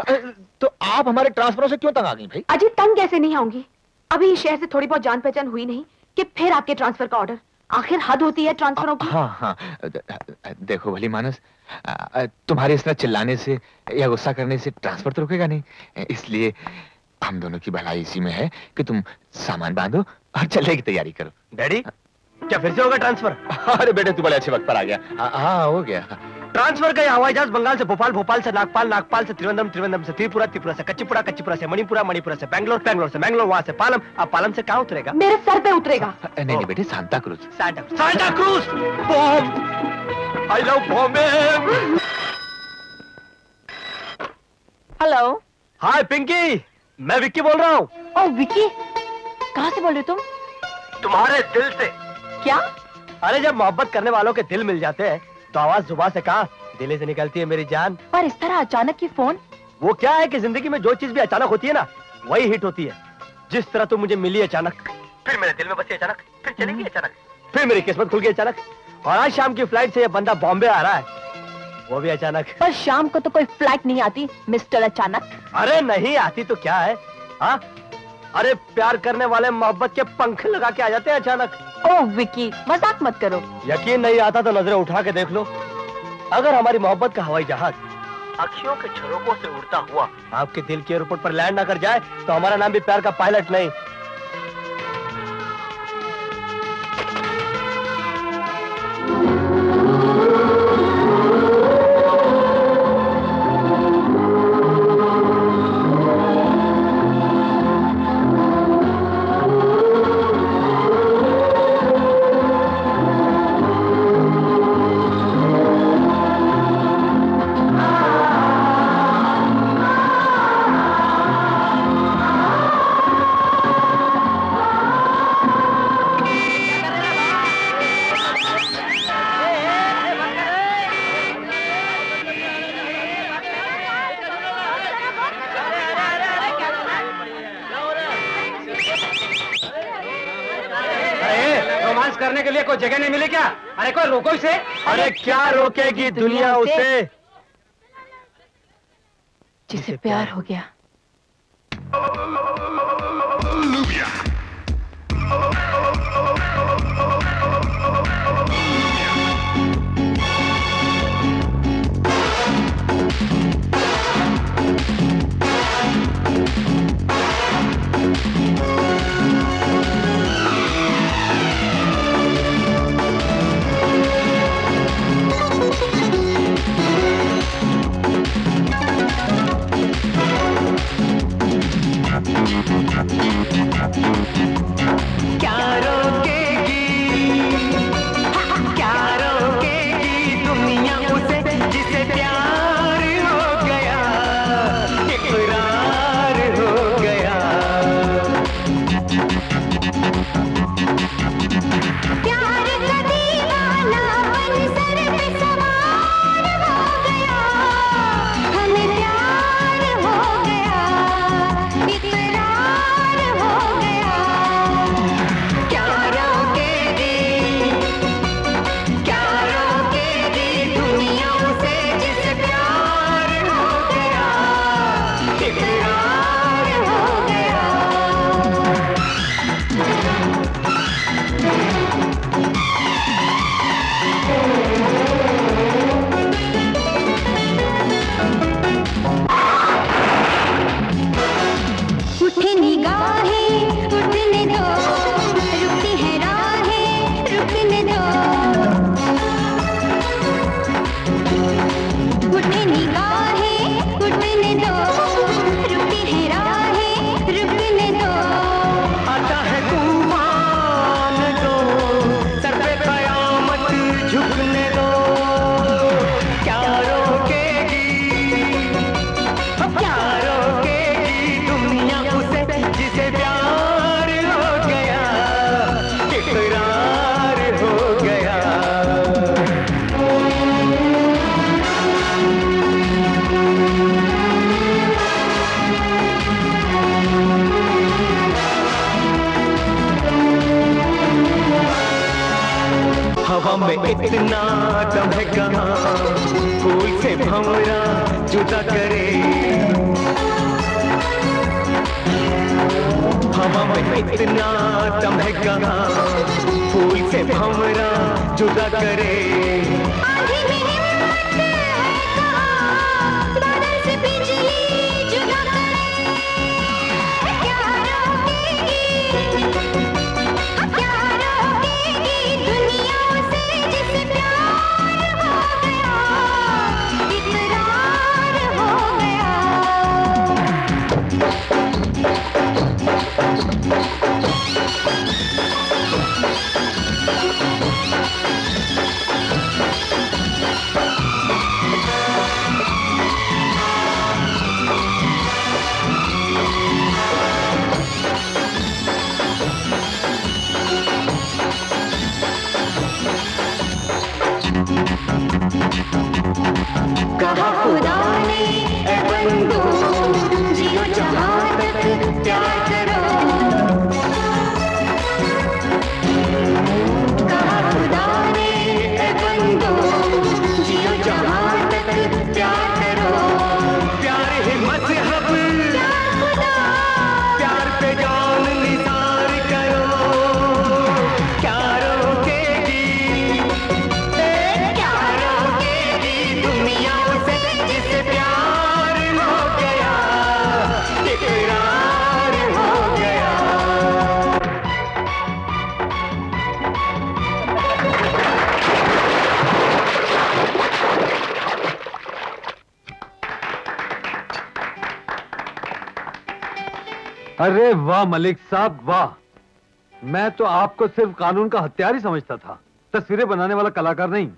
तो आप हमारे ट्रांसफरों से क्यों तंग आ गई भाई? अजी तंग कैसे नहीं आऊँगी? अभी इस शहर से थोड़ी बहुत जान पहचान हुई नहीं कि फिर आपके ट्रांसफ़र का ऑर्डर आखिर हद होती है ट्रांसफरों की। हाँ हाँ। देखो भली मानस तुम्हारे इस तरह चिल्लाने से या गुस्सा करने से ट्रांसफ़र तो रुकेगा नहीं। इसलिए हम दोनों की भलाई इसी में है कि तुम सामान बांधो और चलने की तैयारी करो। डैडी क्या फिर से होगा ट्रांसफ़र? अरे बेटे तू बड़े अच्छे वक्त पर आ गया। हाँ हाँ गया। ट्रांसफ़र का हवाई जहाज़ बंगाल से भोपाल भोपाल से नागपाल नागपाल से त्रिवेंद्रम त्रिवेंद्रम से त्रिपुरा त्रिपुरा से कच्चीपुरा कच्चीपुरा से मणिपुरा मणिपुरा से बैंगलोर बैंगलोर से बैंगलोर वहाँ से पालम। अब पालम से कहाँ उतरेगा? मेरे सर पे उतरेगा। नहीं नहीं बेटे Santa Cruz. Santa Santa Cruz! I love Bombay hello hi Pinky मैं विक्की बोल रहा हूँ। ओ विक्की कहाँ से बोल रहे हो तुम? तुम्हारे दिल से। क्या? अरे जब मोहब्बत करने वालों के दिल मिल जाते हैं तो आवाज़ जुबा से कहा? दिले से निकलती है मेरी जान। पर इस तरह अचानक की फ़ोन? वो क्या है कि ज़िंदगी में जो चीज़ भी अचानक होती है ना वही हिट होती है। जिस तरह तुम मुझे मिली अचानक। फिर मेरे दिल में बसी अचानक फिर चलेगी अचानक। फिर मेरी किस्मत खुल गई अचानक। और आज शाम की फ़्लाइट से ये बंदा बॉम्बे आ रहा है। वो भी अचानक। पर शाम को तो कोई फ़्लाइट नहीं आती मिस्टर अचानक। अरे नहीं आती तो क्या है? हाँ? अरे प्यार करने वाले मोहब्बत के पंख लगा के आ जाते हैं अचानक। ओ विकी मज़ाक मत करो। यकीन नहीं आता तो नज़रें उठा के देख लो। अगर हमारी मोहब्बत का हवाई जहाज़ अखियों के झरोकों से उड़ता हुआ आपके दिल के एयरपोर्ट पर लैंड ना कर जाए तो हमारा नाम भी प्यार का पायलट नहीं। के जगह नहीं मिले क्या? अरे कोई रोको इसे। अरे क्या रोकेगी दुनिया उसे? जिसे प्यार हो गया। इतना दम है कहाँ? फूल से भंवरा जुदा करे। हवा में इतना दम है कहाँ? फूल से भंवरा जुदा करे। अरे वाह मलिक साहब वाह। मैं तो आपको सिर्फ़ कानून का हथियार ही समझता था। तस्वीरें बनाने वाला कलाकार नहीं।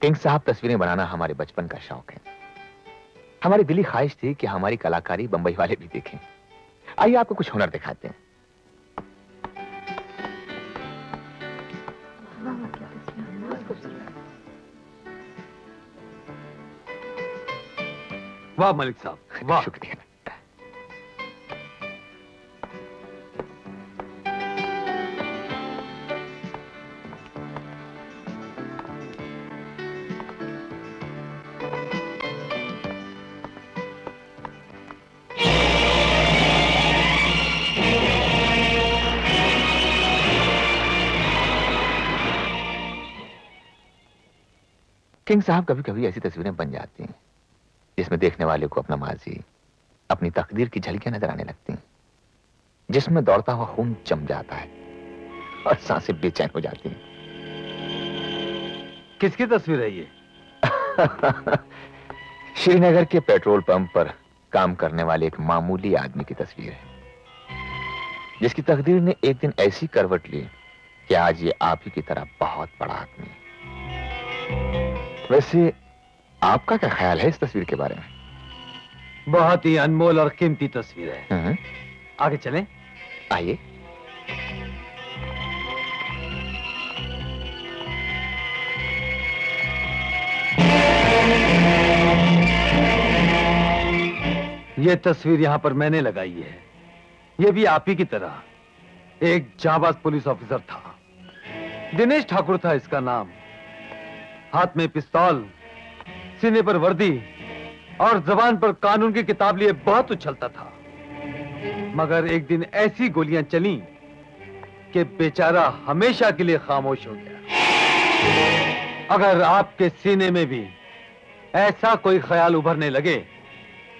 किंग साहब तस्वीरें बनाना हमारे बचपन का शौक है। हमारी दिली ख्वाहिश थी कि हमारी कलाकारी बंबई वाले भी देखें। आइए आपको कुछ हुनर दिखाते हैं। वाह मलिक साहब वाह। शुक्रिया। किंग साहब कभी कभी ऐसी तस्वीरें बन जाती हैं जिसमें देखने वाले को अपना माजी अपनी तकदीर की झलकियाँ नज़र आने लगती हैं जिसमें दौड़ता हुआ खून जम जाता है और साँसें बेचैन हो जाती हैं। किसकी तस्वीर है ये? श्रीनगर के पेट्रोल पंप पर काम करने वाले एक मामूली आदमी की तस्वीर है जिसकी तकदीर ने एक दिन ऐसी करवट ली कि आज ये आप ही की तरह बहुत बड़ा आदमी है। वैसे आपका क्या ख्याल है इस तस्वीर के बारे में? बहुत ही अनमोल और कीमती तस्वीर है। हम्म, आगे चलें। आइए। ये तस्वीर यहाँ पर मैंने लगाई है। ये भी आप ही की तरह। एक जाबाज पुलिस ऑफिसर था। दिनेश ठाकुर था इसका नाम। हाथ में पिस्तौल, सीने पर वर्दी और जबान पर कानून की किताब लिए बहुत उछलता था। मगर एक दिन ऐसी गोलियाँ चली कि बेचारा हमेशा के लिए खामोश हो गया। अगर आपके सीने में भी ऐसा कोई ख्याल उभरने लगे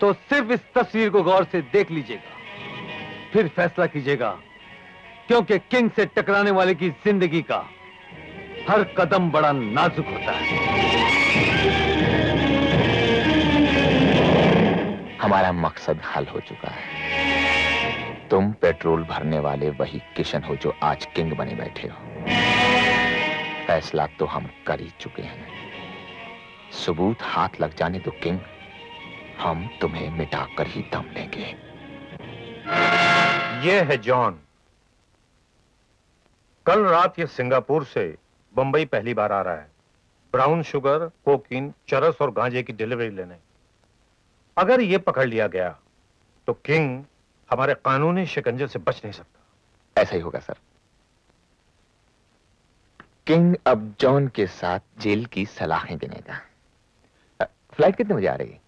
तो सिर्फ़ इस तस्वीर को गौर से देख लीजिएगा। फिर फैसला कीजिएगा, क्योंकि किंग से टकराने वाले की ज़िंदगी का हर कदम बड़ा नाजुक होता है। हमारा मकसद हल हो चुका है। तुम पेट्रोल भरने वाले वही किशन हो जो आज किंग बने बैठे हो। फैसला तो हम कर ही चुके हैं। सबूत हाथ लग जाने तो किंग। हम तुम्हें मिटाकर ही दम लेंगे। ये है जॉन। कल रात ये सिंगापुर से बंबई पहली बार आ रहा है। ब्राउन शुगर कोकीन चरस और गांजे की डिलीवरी लेने। अगर ये पकड़ लिया गया तो किंग हमारे कानूनी शिकंजे से बच नहीं सकता। ऐसा ही होगा सर। किंग अब जॉन के साथ जेल की सलाहें देनेगा फ़्लाइट कितने बजे आ रही है?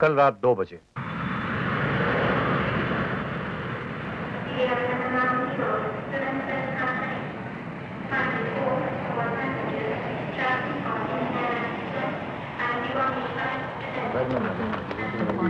कल रात दो बजे।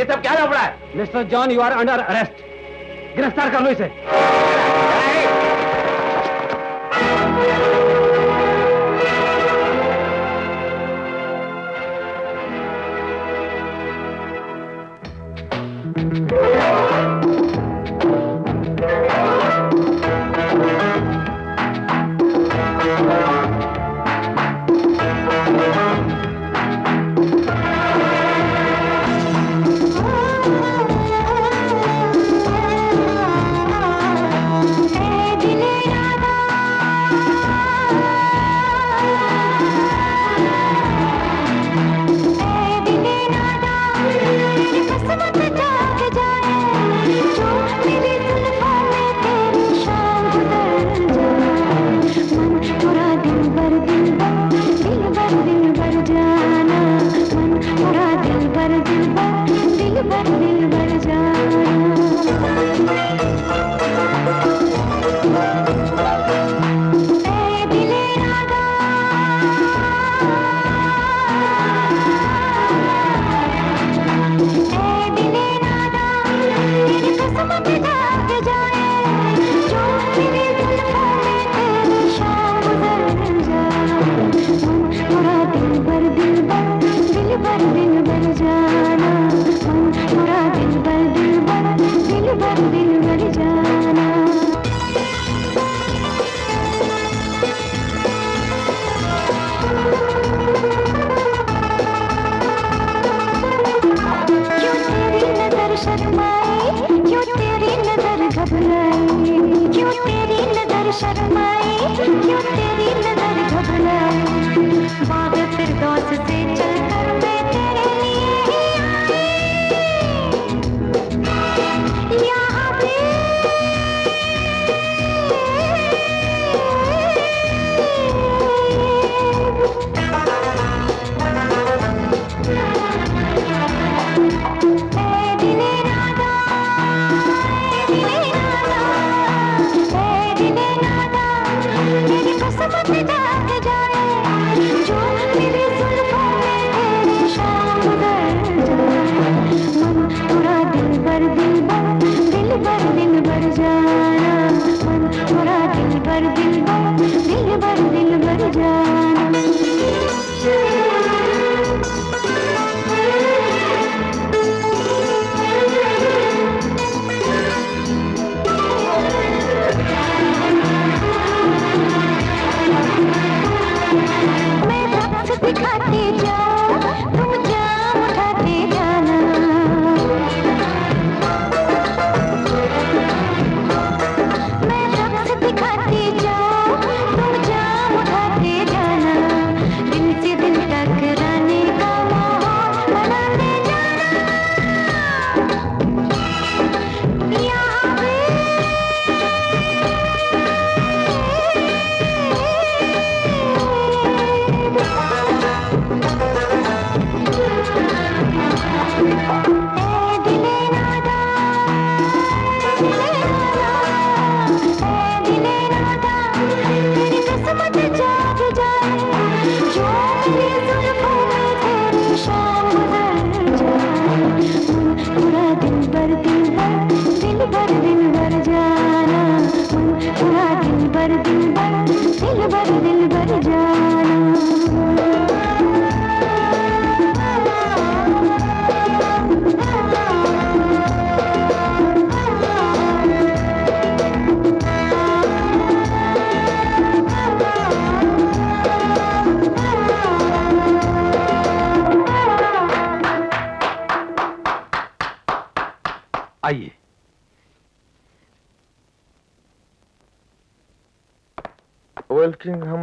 ये सब क्या लफड़ा है? Mister John, you are under arrest. गिरफ़्तार कर लो इसे।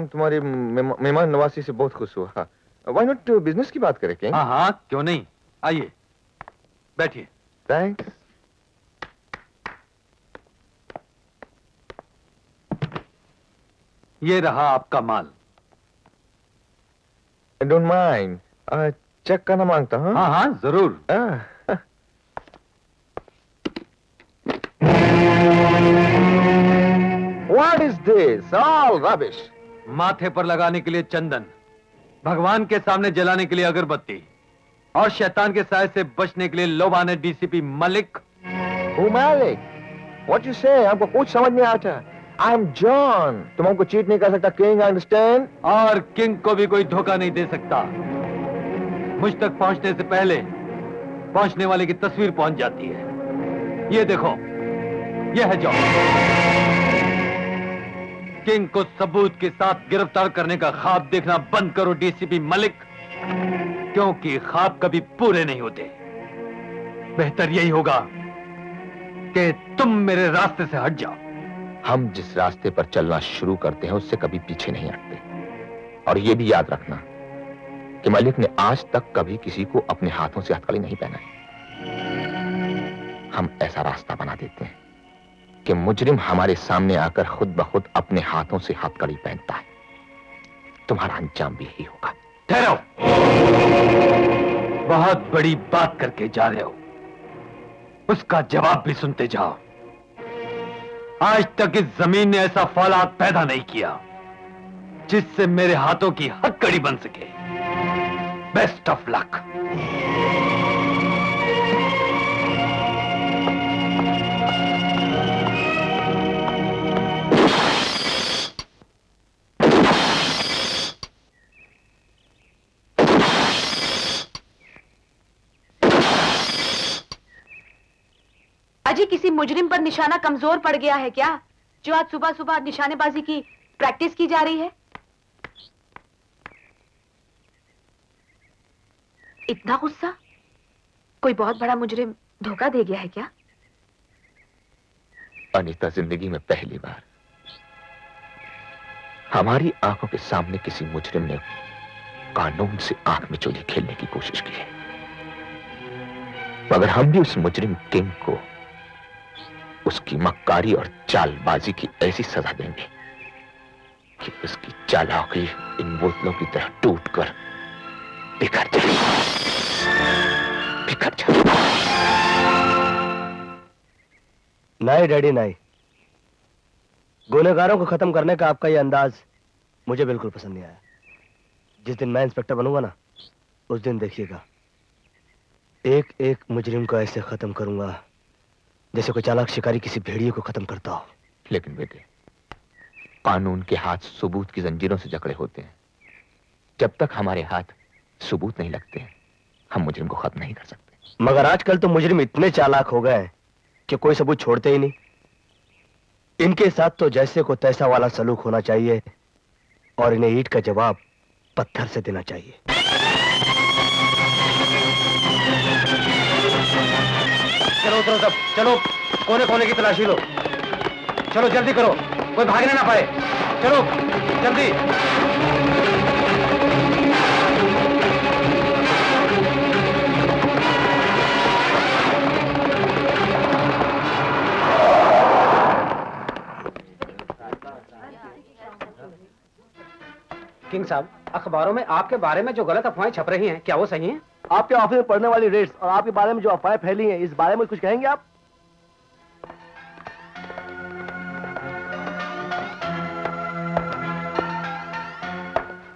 हम तुम्हारी मेहमान नवासी से बहुत खुश हुआ। वाई नॉट बिज़नेस की बात करें किंग हाँ हाँ क्यों नहीं? आइए। बैठिए। थैंक्स ये रहा आपका माल। आई डोंट माइंड चेक करना माँगता हूँ। हाँ हाँ ज़रूर। What is this? All rubbish. माथे पर लगाने के लिए चंदन भगवान के सामने जलाने के लिए अगरबत्ती और शैतान के साय से बचने के लिए लोबाने DCP Malik? What you say? हमको कुछ समझ नहीं आता I'm John. तुम हमको चीट नहीं कर सकता किंग अंडरस्टैंड और किंग को भी कोई धोखा नहीं दे सकता मुझ तक पहुँचने से पहले पहुँचने वाले की तस्वीर पहुँच जाती है ये देखो ये है जॉन किंग को सबूत के साथ गिरफ़्तार करने का ख्वाब देखना बंद करो डीसीपी मलिक। क्योंकि ख्वाब कभी पूरे नहीं होते। बेहतर यही होगा कि तुम मेरे रास्ते से हट जाओ। हम जिस रास्ते पर चलना शुरू करते हैं, उससे कभी पीछे नहीं हटते। और यह भी याद रखना कि मलिक ने आज तक कभी किसी को अपने हाथों से हथकड़ी नहीं पहनाई। हम ऐसा रास्ता बना देते हैं। कि मुजरिम हमारे सामने आकर खुद ब खुद अपने हाथों से हथकड़ी पहनता है। तुम्हारा अंजाम भी यही होगा। ठहरो। बहुत बड़ी बात करके जा रहे हो। उसका जवाब भी सुनते जाओ। आज तक इस ज़मीन ने ऐसा फौलाद पैदा नहीं किया, जिससे मेरे हाथों की हथकड़ी बन सके। बेस्ट ऑफ़ लक अजी किसी मुजरिम पर निशाना कमज़ोर पड़ गया है क्या? जो आज सुबह सुबह निशानेबाजी की प्रैक्टिस की जा रही है? इतना गुस्सा? कोई बहुत बड़ा मुजरिम धोखा दे गया है क्या? अनीता, ज़िंदगी में पहली बार। हमारी आँखों के सामने किसी मुजरिम ने कानून से आँख में चोली खेलने की कोशिश की है। मगर हम भी उस मुजरिम किंग को उसकी मक्कारी और चालबाजी की ऐसी सजा देंगे कि उसकी चालाकी इन बोतलों की तरह टूटकर बिखर जाए। बिखर जाए। नहीं डैडी नहीं गुनेगारों को खत्म करने का आपका यह अंदाज मुझे बिल्कुल पसंद नहीं आया। जिस दिन मैं इंस्पेक्टर बनूँगा ना, उस दिन देखिएगा एक एक मुजरिम को ऐसे खत्म करूँगा जैसे कोई चालाक शिकारी किसी भेड़िए को खत्म करता हो। लेकिन बेटे कानून के हाथ सबूत की जंजीरों से जकड़े होते हैं। जब तक हमारे हाथ सबूत नहीं लगते हम मुजरिम को खत्म नहीं कर सकते। मगर आजकल तो मुजरिम इतने चालाक हो गए कि कोई सबूत छोड़ते ही नहीं। इनके साथ तो जैसे को तैसा वाला सलूक होना चाहिए और इन्हें ईट का जवाब पत्थर से देना चाहिए। चलो, उतरो सब। चलो कोने कोने की तलाशी लो। चलो, जल्दी करो। कोई भागने ना पाए। चलो, जल्दी। किंग साहब अखबारों में आपके बारे में जो गलत अफवाहें छप रही हैं क्या वो सही हैं? आपके ऑफ़िस में पढ़ने वाली रेट्स और आपके बारे में जो अफवाहें फैली हैं इस बारे में कुछ कहेंगे आप?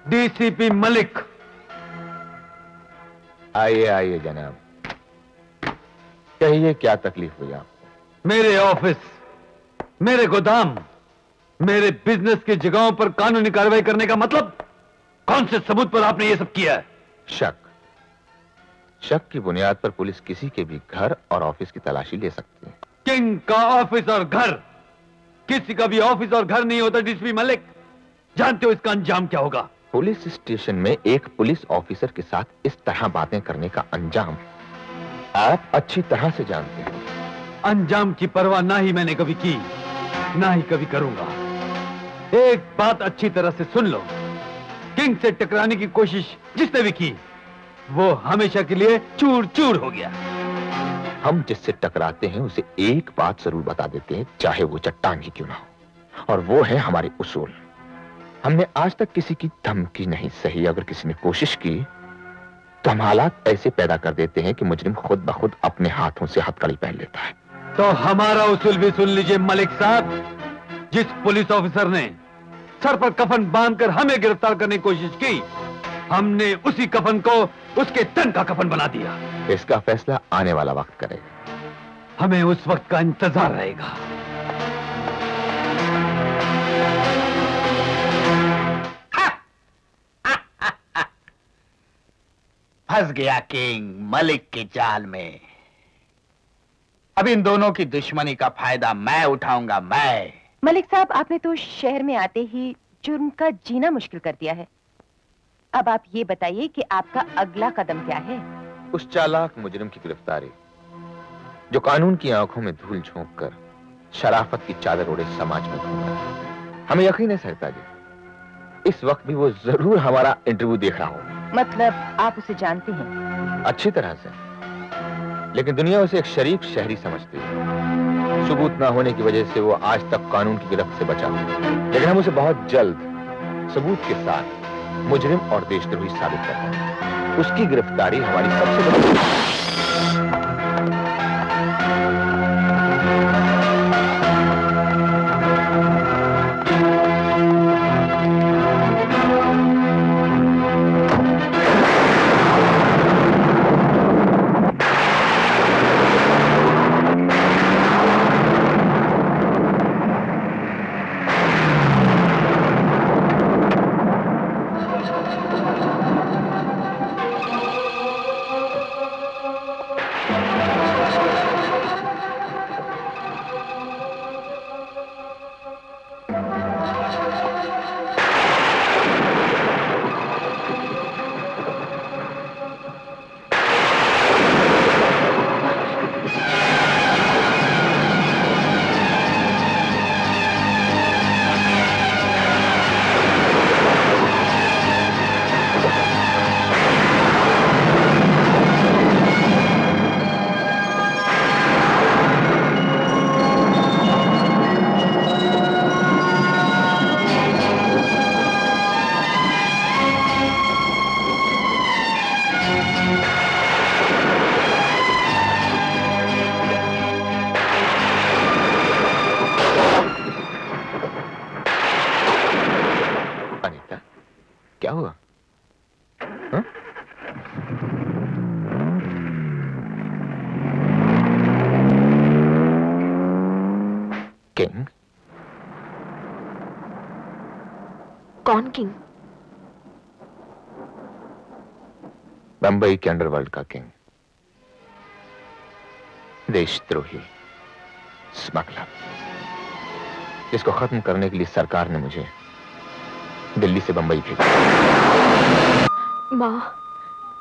डीसीपी मलिक। आइए आइए जनाब। कहिए क्या तकलीफ़ हुई आपको? मेरे ऑफ़िस मेरे गोदाम मेरे बिज़नेस की जगहों पर कानूनी कार्रवाई करने का मतलब कौन से सबूत पर आपने ये सब किया है? शक। शक की बुनियाद पर पुलिस किसी के भी घर और ऑफ़िस की तलाशी ले सकती है। किंग का ऑफ़िस और घर। किसी का भी ऑफ़िस और घर नहीं होता डीसीपी मलिक। जानते हो इसका अंजाम क्या होगा? पुलिस स्टेशन में एक पुलिस ऑफिसर के साथ इस तरह बातें करने का अंजाम। आप अच्छी तरह से जानते हैं। अंजाम की परवाह ना ही मैंने कभी की ना ही कभी करूँगा। एक बात अच्छी तरह से सुन लो। किंग से टकराने की कोशिश जिसने भी की वो हमेशा के लिए चूर चूर हो गया। हम जिससे टकराते हैं उसे एक बात ज़रूर बता देते हैं चाहे वो चट्टान ही क्यों ना हो। और वो है हमारे उसूल। हमने आज तक किसी की धमकी नहीं सही अगर किसी ने कोशिश की तो हम हालात ऐसे पैदा कर देते हैं कि मुजरिम खुद ब खुद अपने हाथों से हथकड़ी पहन लेता है। तो हमारा उसूल भी सुन लीजिए मलिक साहब जिस पुलिस ऑफिसर ने सर पर कफन बांधकर हमें गिरफ़्तार करने की कोशिश की। हमने उसी कफन को उसके तन का कफन बना दिया। इसका फैसला आने वाला वक्त करेगा। हमें उस वक्त का इंतज़ार रहेगा। फंस गया किंग मलिक के जाल में। अब इन दोनों की दुश्मनी का फ़ायदा मैं उठाऊँगा मैं। मलिक साहब आपने तो शहर में आते ही जुर्म का जीना मुश्किल कर दिया है। अब आप ये बताइए कि आपका अगला कदम क्या है? उस चालाक मुजरिम की गिरफ्तारी जो कानून की आँखों में धूल झोंक कर शराफत की चादर ओढ़े समाज में घूम रहा है। हमें यकीन है सहता जी इस वक्त भी वो ज़रूर हमारा इंटरव्यू देख रहा हो मतलब आप उसे जानते हैं? अच्छी तरह से। लेकिन दुनिया उसे एक शरीफ शहरी समझती है। सबूत ना होने की वजह से वो आज तक कानून की गिरफ्त से बचा। लेकिन हम उसे बहुत जल्द सबूत के साथ मुजरिम और देशद्रोही साबित करते हैं उसकी गिरफ्तारी हमारी सबसे बड़ी के अंडरवर्ल्ड का किंग। देशद्रोही, स्मगलर। जिसको खत्म करने के लिए सरकार ने मुझे दिल्ली से बंबई भेजा। माँ,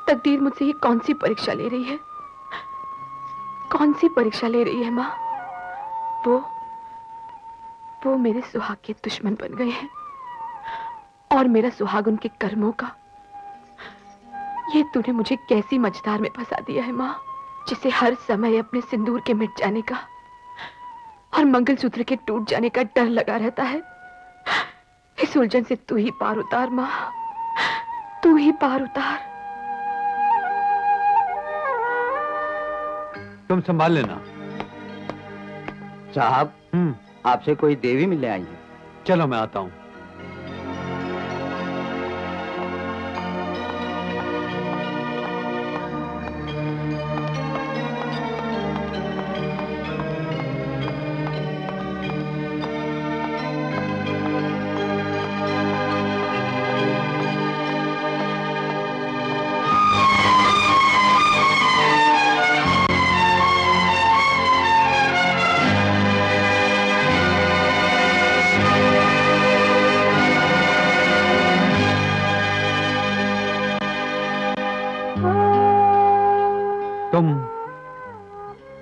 तकदीर मुझसे ये कौन सी परीक्षा ले रही है? कौन सी परीक्षा ले रही है, माँ? वो वो मेरे सुहाग के दुश्मन बन गए हैं। और मेरा सुहाग उनके कर्मों का ये तूने मुझे कैसी मझदार में फंसा दिया है माँ जिसे हर समय अपने सिंदूर के मिट जाने का और मंगलसूत्र के टूट जाने का डर लगा रहता है। इस उलझन से तू ही पार उतार माँ तू ही पार उतार। तुम संभाल लेना। साहब आपसे कोई देवी मिलने आई है। चलो मैं आता हूँ।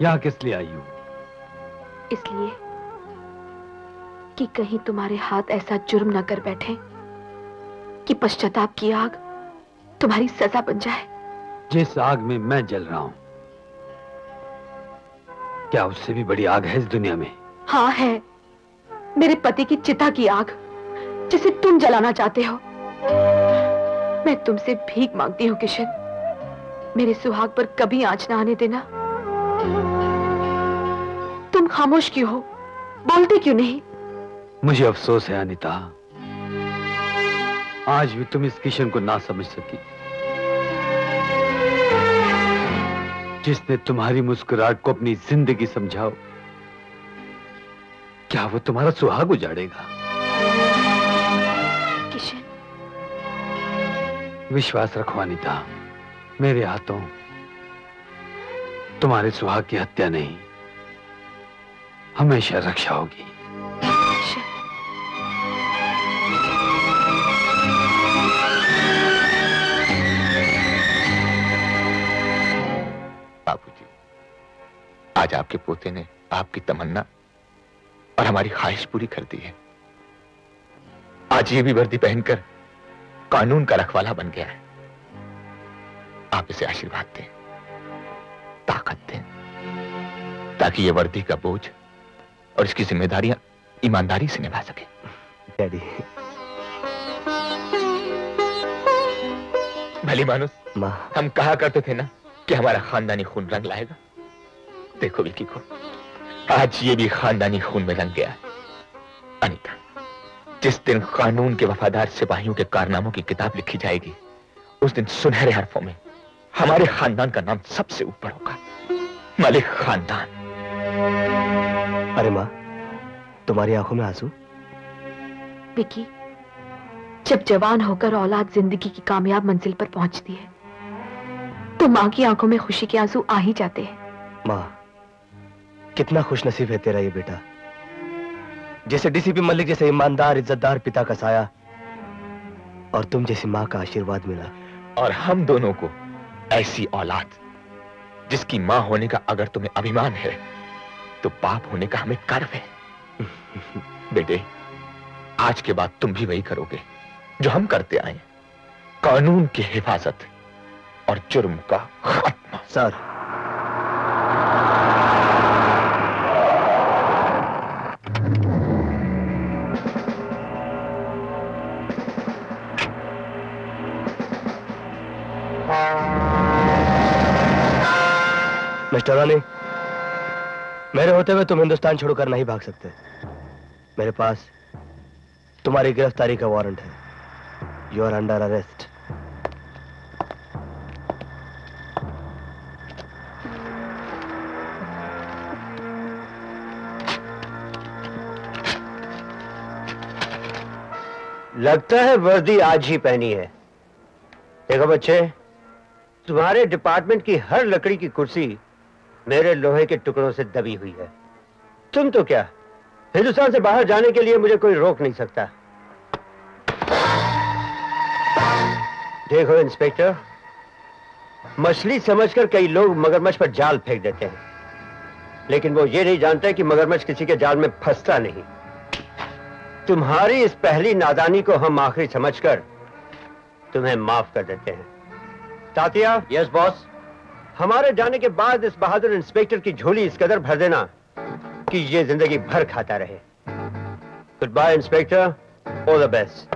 यहाँ किस लिए आई हो? इसलिए कि कहीं तुम्हारे हाथ ऐसा जुर्म न कर बैठे कि पश्चाताप की आग तुम्हारी सजा बन जाए। जिस आग में मैं जल रहा हूँ क्या उससे भी बड़ी आग है इस दुनिया में? हाँ है। मेरे पति की चिता की आग जिसे तुम जलाना चाहते हो। मैं तुमसे भीख मांगती हूँ किशन। मेरे सुहाग पर कभी आँच ना आने देना। खामोश क्यों हो? बोलते क्यों नहीं? मुझे अफसोस है अनिता। आज भी तुम इस किशन को ना समझ सकी। जिसने तुम्हारी मुस्कुराहट को अपनी ज़िंदगी समझाओ क्या वो तुम्हारा सुहाग उजाड़ेगा? किशन। विश्वास रखो अनिता। मेरे हाथों तुम्हारे सुहाग की हत्या नहीं। हमेशा रक्षा होगी। बाबूजी, आज आपके पोते ने आपकी तमन्ना और हमारी ख्वाहिश पूरी कर दी है। आज ये भी वर्दी पहनकर कानून का रखवाला बन गया है। आप इसे आशीर्वाद दें, ताकत दें, ताकि ये वर्दी का बोझ और इसकी जिम्मेदारियाँ ईमानदारी से निभा सके। डैडी। भली मानुस माँ। हम कहा करते थे ना कि हमारा खानदानी खून रंग लाएगा? देखो विकी को आज ये भी खानदानी खून में रंग गया है। अनिता जिस दिन कानून के वफादार सिपाहियों के कारनामों की किताब लिखी जाएगी उस दिन सुनहरे हरफों में हमारे खानदान का नाम सबसे ऊपर होगा। मलिक खानदान। अरे माँ तुम्हारी आँखों में आँसू? विकी जब जवान होकर औलाद ज़िंदगी की कामयाब मंजिल पर पहुँचती है तो माँ की आँखों में खुशी के आँसू आ ही जाते हैं। माँ कितना खुशनसीब है तेरा ये बेटा। जैसे डीसीपी मलिक जैसे ईमानदार इज्जतदार पिता का साया और तुम जैसी माँ का आशीर्वाद मिला। और हम दोनों को ऐसी औलाद जिसकी माँ होने का अगर तुम्हें अभिमान है तो बाप होने का हमें गर्व है। बेटे, आज के बाद तुम भी वही करोगे, जो हम करते आए कानून की हिफाजत और जुर्म का खात्मा। सर। मिस्टर रानी मेरे होते हुए तुम हिंदुस्तान छोड़कर नहीं भाग सकते। मेरे पास तुम्हारी गिरफ्तारी का वारंट है। यू आर अंडर अरेस्ट लगता है वर्दी आज ही पहनी है। देखो बच्चे, तुम्हारे डिपार्टमेंट की हर लकड़ी की कुर्सी मेरे लोहे के टुकड़ों से दबी हुई है। तुम तो क्या? हिंदुस्तान से बाहर जाने के लिए मुझे कोई रोक नहीं सकता। देखो, इंस्पेक्टर, मछली समझकर कई लोग मगरमच्छ पर जाल फेंक देते हैं। लेकिन वो ये नहीं जानते कि मगरमच्छ किसी के जाल में फंसता नहीं। तुम्हारी इस पहली नादानी को हम आखिरी समझकर तुम्हें माफ़ कर देते हैं। तातिया? यस बॉस हमारे जाने के बाद इस बहादुर इंस्पेक्टर की झोली इस कदर भर देना कि ये ज़िंदगी भर खाता रहे। Goodbye inspector all the best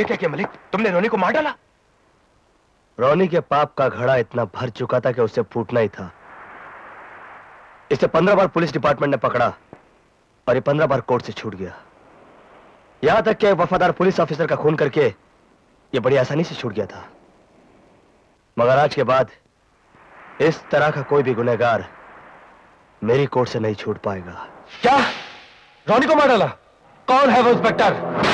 ये क्या किया मलिक? तुमने रोनी को मार डाला? रोनी के पाप का घड़ा इतना भर चुका था कि उसे फूटना ही था। इसे पंद्रह बार पुलिस डिपार्टमेंट ने पकड़ा और ये पंद्रह बार कोर्ट से छूट गया। यहाँ तक कि वफादार पुलिस ऑफिसर का खून करके ये बड़ी आसानी से छूट गया था। मगर आज के बाद इस तरह का कोई भी गुनहगार मेरी कोर्ट से नहीं छूट पाएगा। क्या? रोनी को मार डाला? कौन है वो इंस्पेक्टर?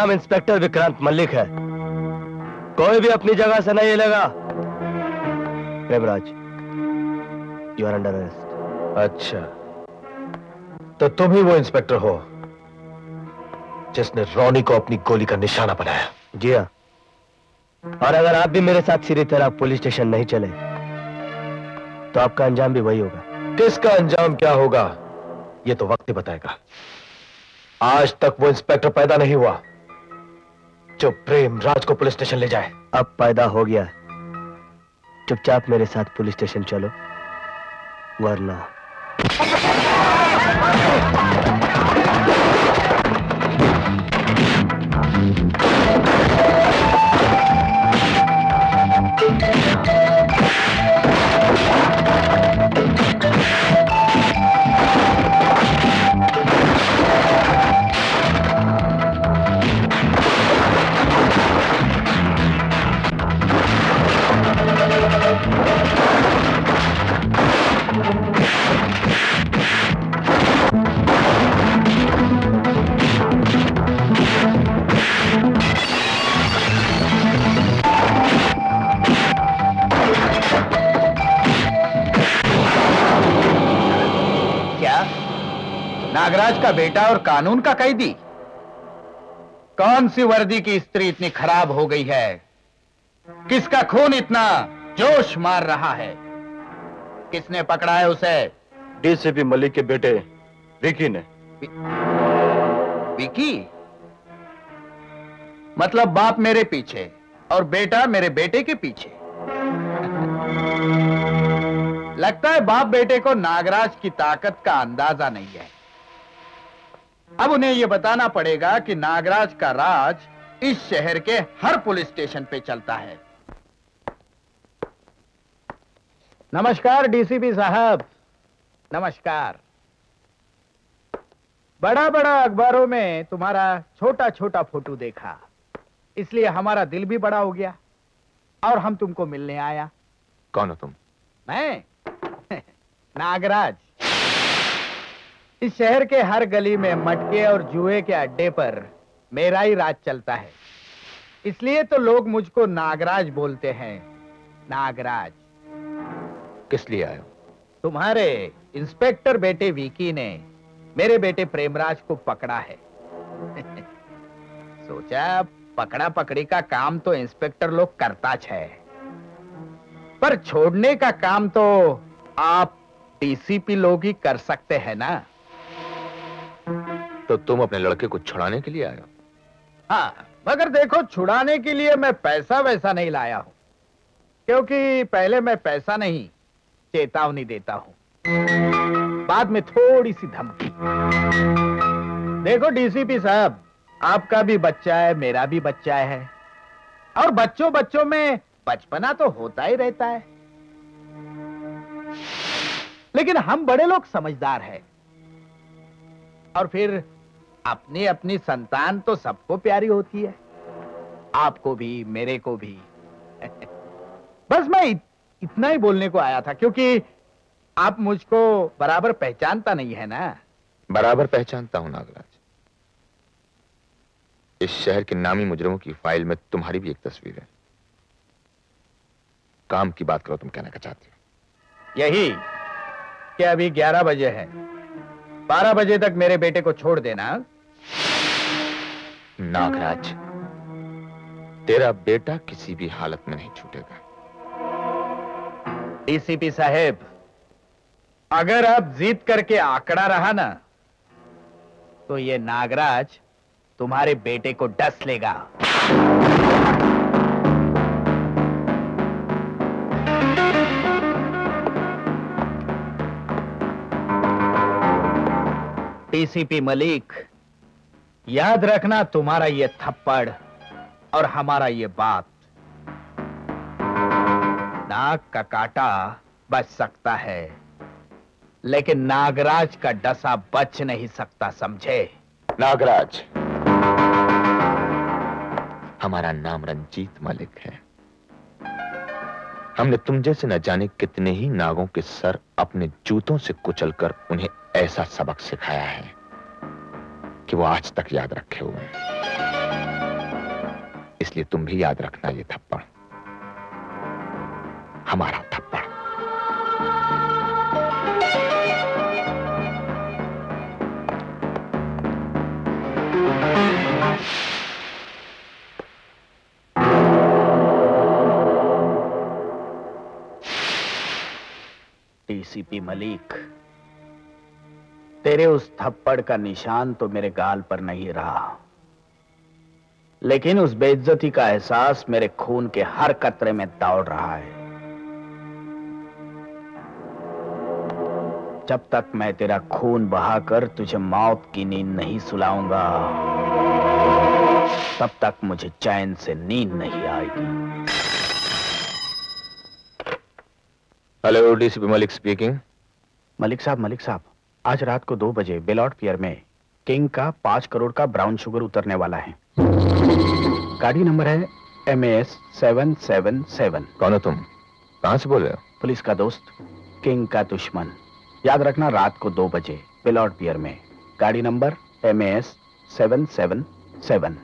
नाम इंस्पेक्टर विक्रांत मल्लिक है। कोई भी अपनी जगह से नहीं हिलेगा Premraj you are under arrest अच्छा। तो तुम ही वो इंस्पेक्टर हो जिसने रोनी को अपनी गोली का निशाना बनाया। जी हाँ। और अगर आप भी मेरे साथ सीधी तरह पुलिस स्टेशन नहीं चले तो आपका अंजाम भी वही होगा। किसका अंजाम क्या होगा ये तो वक्त ही बताएगा। आज तक वो इंस्पेक्टर पैदा नहीं हुआ। जो प्रेम राज को पुलिस स्टेशन ले जाए। अब पैदा हो गया। चुपचाप मेरे साथ पुलिस स्टेशन चलो, वरना का बेटा और कानून का कैदी। कौन सी वर्दी की स्त्री इतनी खराब हो गई है? किसका खून इतना जोश मार रहा है? किसने पकड़ा है उसे? डीसीपी मलिक के बेटे विकी ने। विकी? मतलब बाप मेरे पीछे और बेटा मेरे बेटे के पीछे। लगता है बाप बेटे को नागराज की ताकत का अंदाज़ा नहीं है। अब उन्हें यह बताना पड़ेगा कि नागराज का राज इस शहर के हर पुलिस स्टेशन पे चलता है। नमस्कार डीसीपी साहब। नमस्कार। बड़ा बड़ा अखबारों में तुम्हारा छोटा छोटा फ़ोटो देखा। इसलिए हमारा दिल भी बड़ा हो गया और हम तुमको मिलने आया। कौन हो तुम? मैं? नागराज। इस शहर के हर गली में मटके और जुए के अड्डे पर मेरा ही राज चलता है। इसलिए तो लोग मुझको नागराज बोलते हैं। नागराज। किस लिए आए हो? तुम्हारे इंस्पेक्टर बेटे विकी ने मेरे बेटे प्रेमराज को पकड़ा है। सोचा पकड़ा पकड़ी का काम तो इंस्पेक्टर लोग करता है पर छोड़ने का काम तो आप डीसीपी लोग ही कर सकते हैं ना? तो तुम अपने लड़के को छुड़ाने के लिए हो। हाँ मगर देखो, छुड़ाने के लिए मैं पैसा वैसा नहीं लाया हूँ। क्योंकि पहले मैं पैसा नहीं, चेतावनी देता हूँ। बाद में थोड़ी सी धमकी। देखो डीसीपी साहब, आपका भी बच्चा है, मेरा भी बच्चा है। और बच्चों बच्चों में बचपना तो होता ही रहता है। लेकिन हम बड़े लोग समझदार हैं। और फिर अपनी अपनी संतान तो सबको प्यारी होती है। आपको भी मेरे को भी। बस मैं इत, इतना ही बोलने को आया था क्योंकि आप मुझको बराबर पहचानता नहीं है ना? बराबर पहचानता हूँ नागराज। इस शहर के नामी मुजरमों की फ़ाइल में तुम्हारी भी एक तस्वीर है। काम की बात करो तुम कहना क्या चाहती हो? यही कि अभी 11 बजे है। 12 बजे तक मेरे बेटे को छोड़ देना। नागराज, तेरा बेटा किसी भी हालत में नहीं छूटेगा। डीसीपी साहेब, अगर आप जीत करके आंकड़ा रहा ना तो ये नागराज तुम्हारे बेटे को डस लेगा। टीसीपी मलिक याद रखना तुम्हारा ये थप्पड़ और हमारा ये बात। नाक का काटा बच सकता है, लेकिन नागराज का डसा बच नहीं सकता, समझे? नागराज, हमारा नाम रंजीत मलिक है। हमने तुम जैसे न जाने कितने ही नागों के सर अपने जूतों से कुचलकर उन्हें ऐसा सबक सिखाया है। कि वो आज तक याद रखे हुए हैं। इसलिए तुम भी याद रखना ये थप्पड़। हमारा थप्पड़। टीसीपी मलिक तेरे उस थप्पड़ का निशान तो मेरे गाल पर नहीं रहा। लेकिन उस बेइज्जती का एहसास मेरे खून के हर कतरे में दौड़ रहा है। जब तक मैं तेरा खून बहाकर तुझे मौत की नींद नहीं सुलाऊँगा तब तक मुझे चैन से नींद नहीं आएगी। Hello DCP Malik speaking Malik साहब मलिक साहब। आज रात को दो बजे बेलॉट पियर में किंग का पाँच करोड़ का ब्राउन शुगर उतरने वाला है। गाड़ी नंबर है M S seven seven seven कौन हो तुम? कहाँ से बोल रहे हो? पुलिस का दोस्त किंग का दुश्मन। याद रखना रात को दो बजे बेलॉट पियर में। गाड़ी number M S seven seven seven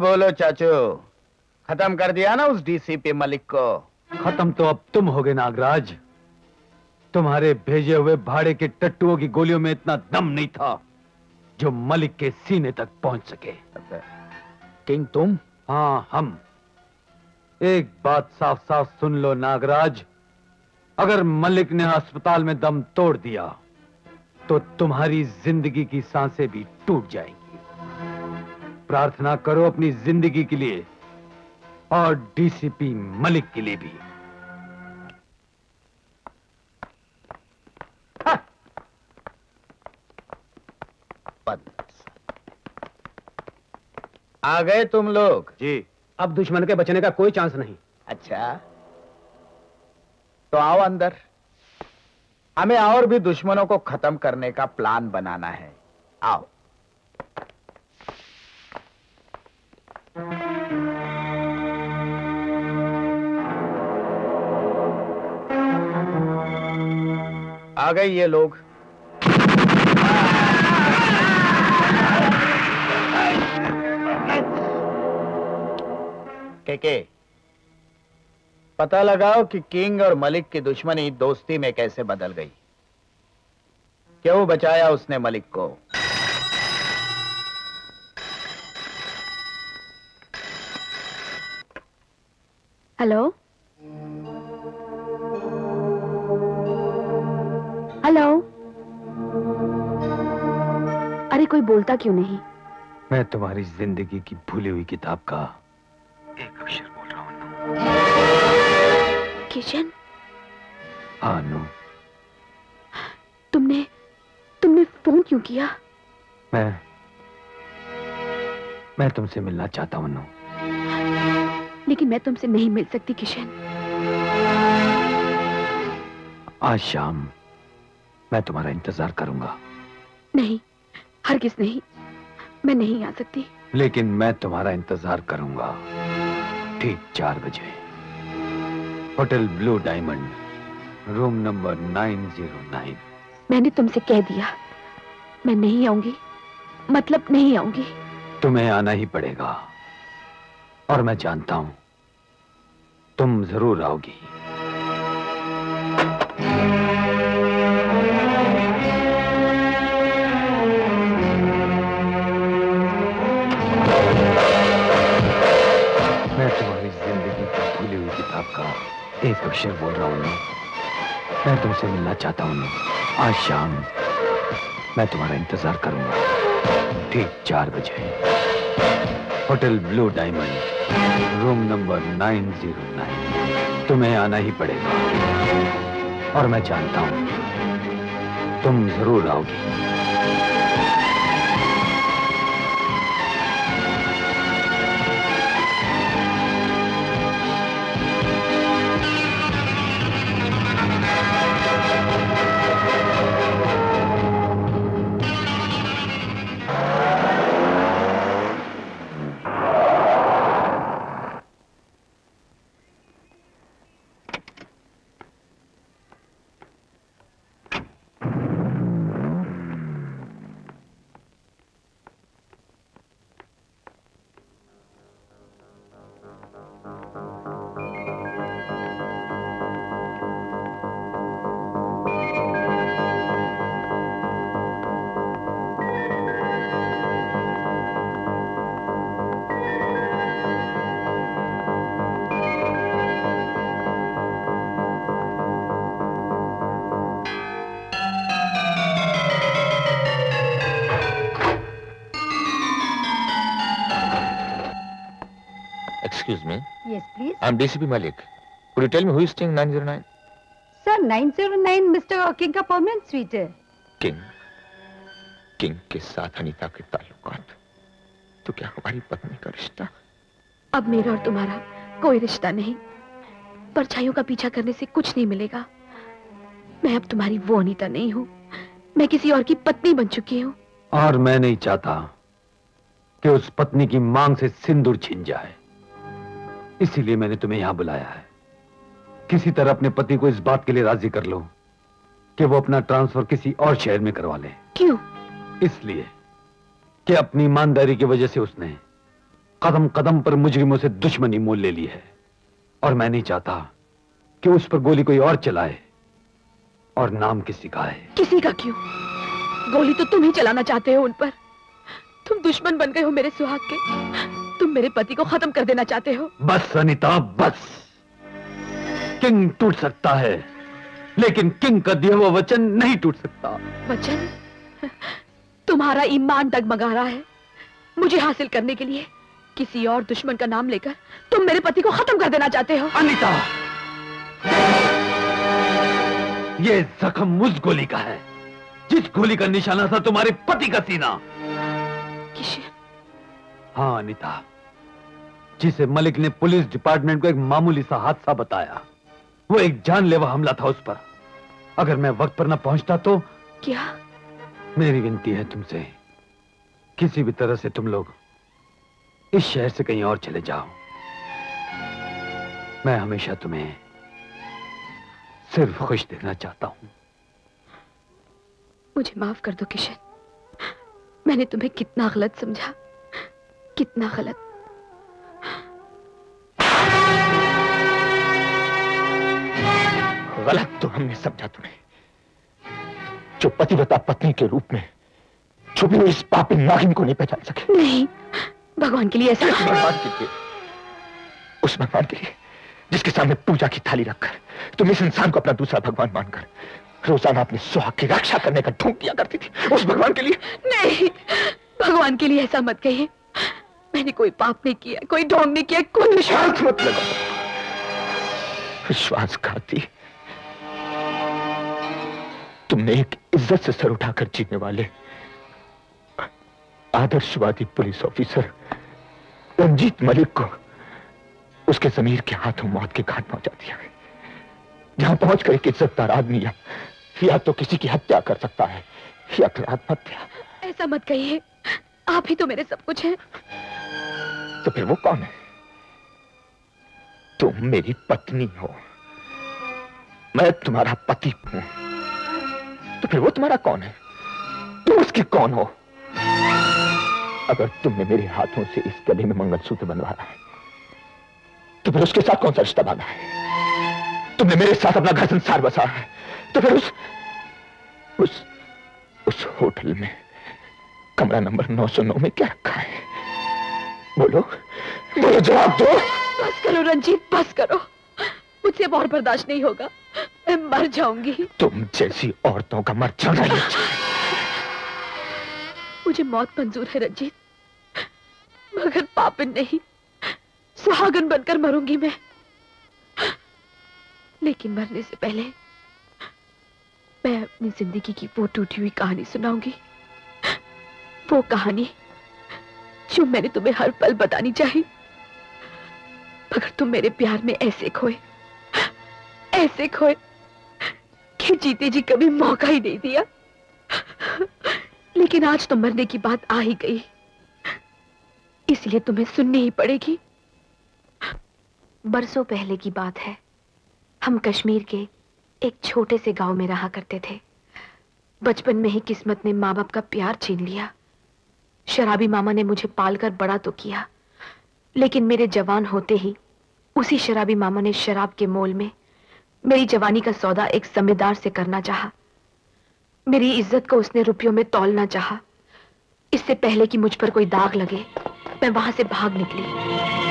बोलो चाचू। खत्म कर दिया ना उस डीसीपी मलिक को। खत्म तो अब तुम होगे नागराज। तुम्हारे भेजे हुए भाड़े के टट्टुओं की गोलियों में इतना दम नहीं था जो मलिक के सीने तक पहुँच सके। किंग तुम? हाँ हम। एक बात साफ़ साफ़ सुन लो नागराज। अगर मलिक ने अस्पताल में दम तोड़ दिया तो तुम्हारी ज़िंदगी की साँसें भी टूट जाएँगी। प्रार्थना करो अपनी ज़िंदगी के लिए और डीसीपी मलिक के लिए भी। आ गए तुम लोग? जी। अब दुश्मन के बचने का कोई चांस नहीं। अच्छा। तो आओ अंदर। हमें और भी दुश्मनों को खत्म करने का प्लान बनाना है। आओ। आ गए ये लोग। के के, पता लगाओ कि किंग और मलिक की दुश्मनी दोस्ती में कैसे बदल गई। क्यों बचाया उसने मलिक को? हेलो हेलो अरे कोई बोलता क्यों नहीं? मैं तुम्हारी ज़िंदगी की भूली हुई किताब का एक अक्षर बोल रहा हूँ किशन? हाँ नु तुमने तुमने फ़ोन क्यों किया? मैं मैं तुमसे मिलना चाहता हूँ नु लेकिन मैं तुमसे नहीं मिल सकती किशन। आज शाम मैं तुम्हारा इंतज़ार करूँगा। नहीं हर किस नहीं। मैं नहीं आ सकती। लेकिन मैं तुम्हारा इंतज़ार करूँगा। ठीक चार बजे। Hotel blue diamond room number nine zero nine. मैंने तुमसे कह दिया मैं नहीं आऊँगी। मतलब नहीं आऊँगी। तुम्हें आना ही पड़ेगा। और मैं जानता हूँ तुम ज़रूर आओगी। मैं तुम्हारी ज़िंदगी की भूली हुई किताब का एक अक्षर बोल रहा हूँ। मैं तुमसे मिलना चाहता हूँ। आज शाम मैं तुम्हारा इंतज़ार करूँगा। ठीक चार बजे। Hotel blue diamond. Room number nine zero nine. तुम्हें आना ही पड़ेगा। और मैं जानता हूँ, तुम ज़रूर आओगी। Yes, please. I'm DCP Malik. Could you tell me who is staying 909? Sir, 909 Mr. King का permanent suite है किंग किंग के साथ अनीता के ताल्लुकात तो क्या हमारी पत्नी का रिश्ता अब मेरा और तुम्हारा कोई रिश्ता नहीं परछाइयों का पीछा करने से कुछ नहीं मिलेगा मैं अब तुम्हारी वो अनीता नहीं हूँ मैं किसी और की पत्नी बन चुकी हूँ और मैं नहीं चाहता कि उस पत्नी की मांग से सिंदूर छिन जाए इसीलिए मैंने तुम्हें यहाँ बुलाया है। किसी तरह अपने पति को इस बात के लिए राज़ी कर लो कि वो अपना ट्रांसफ़र किसी और शहर में करवा ले। क्यों? इसलिए कि अपनी ईमानदारी की वजह से उसने कदम कदम पर मुजरिमों से दुश्मनी मोल ले ली है। और मैं नहीं चाहता कि उस पर गोली कोई और चलाए और नाम किसी का है किसी का क्यों? गोली तो तुम ही चलाना चाहते हो उन पर। तुम दुश्मन बन गए हो मेरे सुहाग के। तुम मेरे पति को खत्म कर देना चाहते हो? बस अनिता बस। किंग टूट सकता है लेकिन किंग का दिया हुआ वचन नहीं टूट सकता। वचन? तुम्हारा ईमान डगमगा रहा है। मुझे हासिल करने के लिए किसी और दुश्मन का नाम लेकर तुम मेरे पति को खत्म कर देना चाहते हो। अनिता! ये जख्म उस गोली का है। जिस गोली का निशाना था तुम्हारे पति का सीना। किशन हाँ अनिता। जिसे मलिक ने पुलिस डिपार्टमेंट को एक मामूली सा हादसा बताया। वो एक जानलेवा हमला था उस पर। अगर मैं वक्त पर न पहुँचता तो क्या? मेरी विनती है तुमसे किसी भी तरह से तुम लोग इस शहर से कहीं और चले जाओ। मैं हमेशा तुम्हें सिर्फ़ खुश देखना चाहता हूँ। मुझे माफ़ कर दो किशन। मैंने तुम्हें कितना गलत समझा कितना गलत। गलत तो हमने समझा तुम्हें जो पतिव्रता पत्नी के रूप में छुपी हुई इस पापी नागिन को नहीं पहचान सके। नहीं भगवान के लिए ऐसा भगवान के लिए उस भगवान के लिए जिसके सामने पूजा की थाली रखकर तुम इस इंसान को अपना दूसरा भगवान मानकर रोज़ाना अपने सुहाग की रक्षा करने का ढूंढ दिया करती थी उस भगवान के लिए। नहीं भगवान के लिए ऐसा मत कहिए। मैंने कोई पाप नहीं किया कोई ढोंग नहीं किया कोई विश्वास मत लगाओ विश्वासघाती तुमने एक इज़्ज़त से सर उठाकर जीने वाले आदर्शवादी पुलिस ऑफिसर रंजीत मलिक को उसके जमीर के हाथों मौत के घाट पहुँचा दिया है। जहाँ पहुंचकर एक इज्जतदार आदमी या, या तो किसी की हत्या कर सकता है या फिर आत्महत्या ऐसा मत कहिए। आप ही तो मेरे सब कुछ हैं। तो फिर वो कौन है? तुम मेरी पत्नी हो। मैं तुम्हारा पति हूँ। तो फिर वो तुम्हारा कौन है? तुम उसकी कौन हो? अगर तुमने मेरे हाथों से इस गले में मंगलसूत्र बनवाया है तो फिर उसके साथ कौन सा रिश्ता बांधा है? तुमने मेरे साथ अपना घर संसार बसा है तो फिर उस उस उस होटल में कमरा नंबर 909 में क्या रखा है? बोलो बोलो जवाब दो। बस करो रंजीत, बस करो। मुझसे और बर्दाश्त नहीं होगा। मैं मर जाऊँगी। तुम जैसी औरतों का मर जाना। मुझे मौत मंजूर है रंजीत। मगर पापिन नहीं सुहागन बनकर मरूँगी मैं। लेकिन मरने से पहले मैं अपनी ज़िंदगी की वो टूटी हुई कहानी सुनाऊँगी। वो कहानी जो मैंने तुम्हें हर पल बतानी चाहिए। मगर तुम मेरे प्यार में ऐसे खोए। ऐसे खोए कि जीते जी कभी मौका ही नहीं दिया। लेकिन आज तो मरने की बात आ ही गई। इसलिए तुम्हें सुननी ही पड़ेगी। बरसों पहले की बात है। हम कश्मीर के एक छोटे से गाँव में रहा करते थे। बचपन में ही किस्मत ने माँ बाप का प्यार छीन लिया। शराबी मामा ने मुझे पालकर बड़ा तो किया। लेकिन मेरे जवान होते ही उसी शराबी मामा ने शराब के मोल में मेरी जवानी का सौदा एक जमींदार से करना चाहा। मेरी इज़्ज़त को उसने रुपयों में तोलना चाहा। इससे पहले कि मुझ पर कोई दाग लगे, मैं वहाँ से भाग निकली।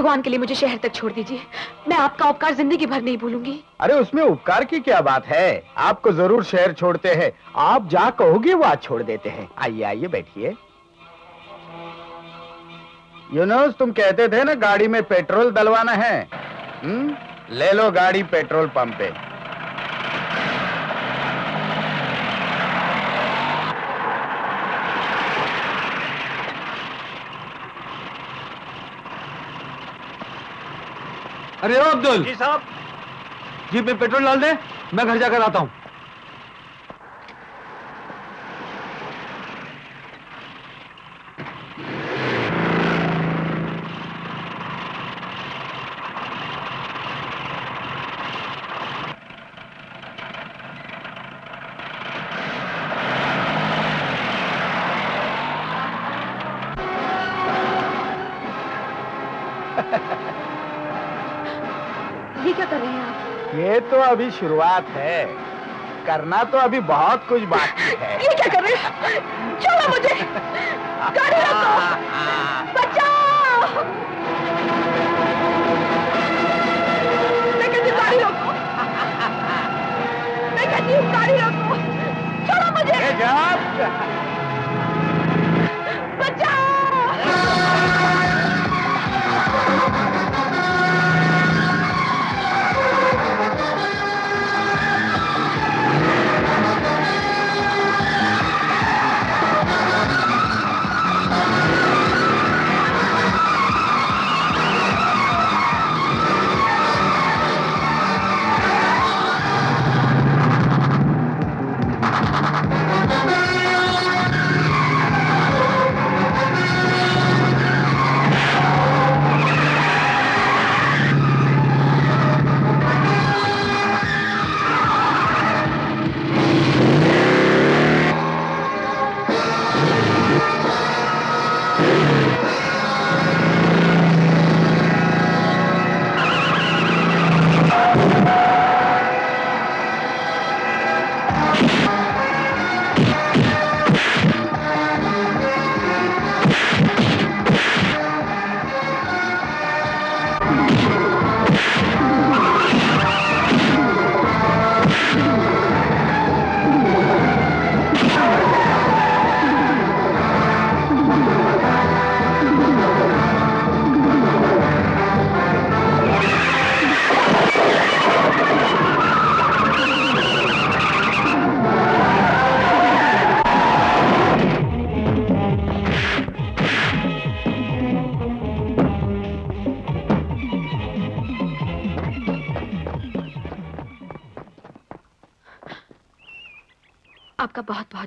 भगवान के लिए मुझे शहर तक छोड़ दीजिए। मैं आपका उपकार ज़िंदगी भर नहीं भूलूँगी। अरे, उसमें उपकार की क्या बात है? आपको ज़रूर शहर छोड़ते हैं। आप जा कहोगे, वो आज छोड़ देते हैं। आइए आइए, बैठिए। यूनुस तुम कहते थे ना, गाड़ी में पेट्रोल डलवाना है। हुँ? ले लो गाड़ी पेट्रोल पंप पे। अरे अब्दुल। जी साहब। जीप में पेट्रोल डाल दे मैं घर जाकर आता हूँ ये क्या कर रहे हैं आप ये तो अभी शुरुआत है। करना तो अभी बहुत कुछ बाकी है। ये क्या कर रहे हैं? छोड़ो मुझे। गाड़ी रोको बचाओ। मैं कहती गाड़ी रोको? मैं कहती गाड़ी रोको? छोड़ो मुझे।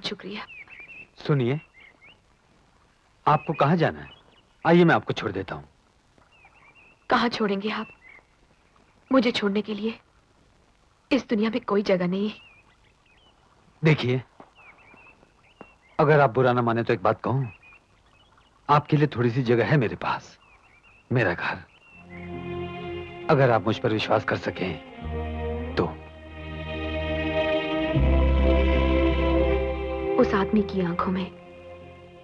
बहुत शुक्रिया। सुनिए आपको कहाँ जाना है? आइए मैं आपको छोड़ देता हूँ। कहाँ छोड़ेंगे आप? मुझे छोड़ने के लिए इस दुनिया में कोई जगह नहीं है। देखिए अगर आप बुरा ना माने तो एक बात कहूँ आपके लिए थोड़ी सी जगह है मेरे पास मेरा घर। अगर आप मुझ पर विश्वास कर सकें तो। उस आदमी की आँखों में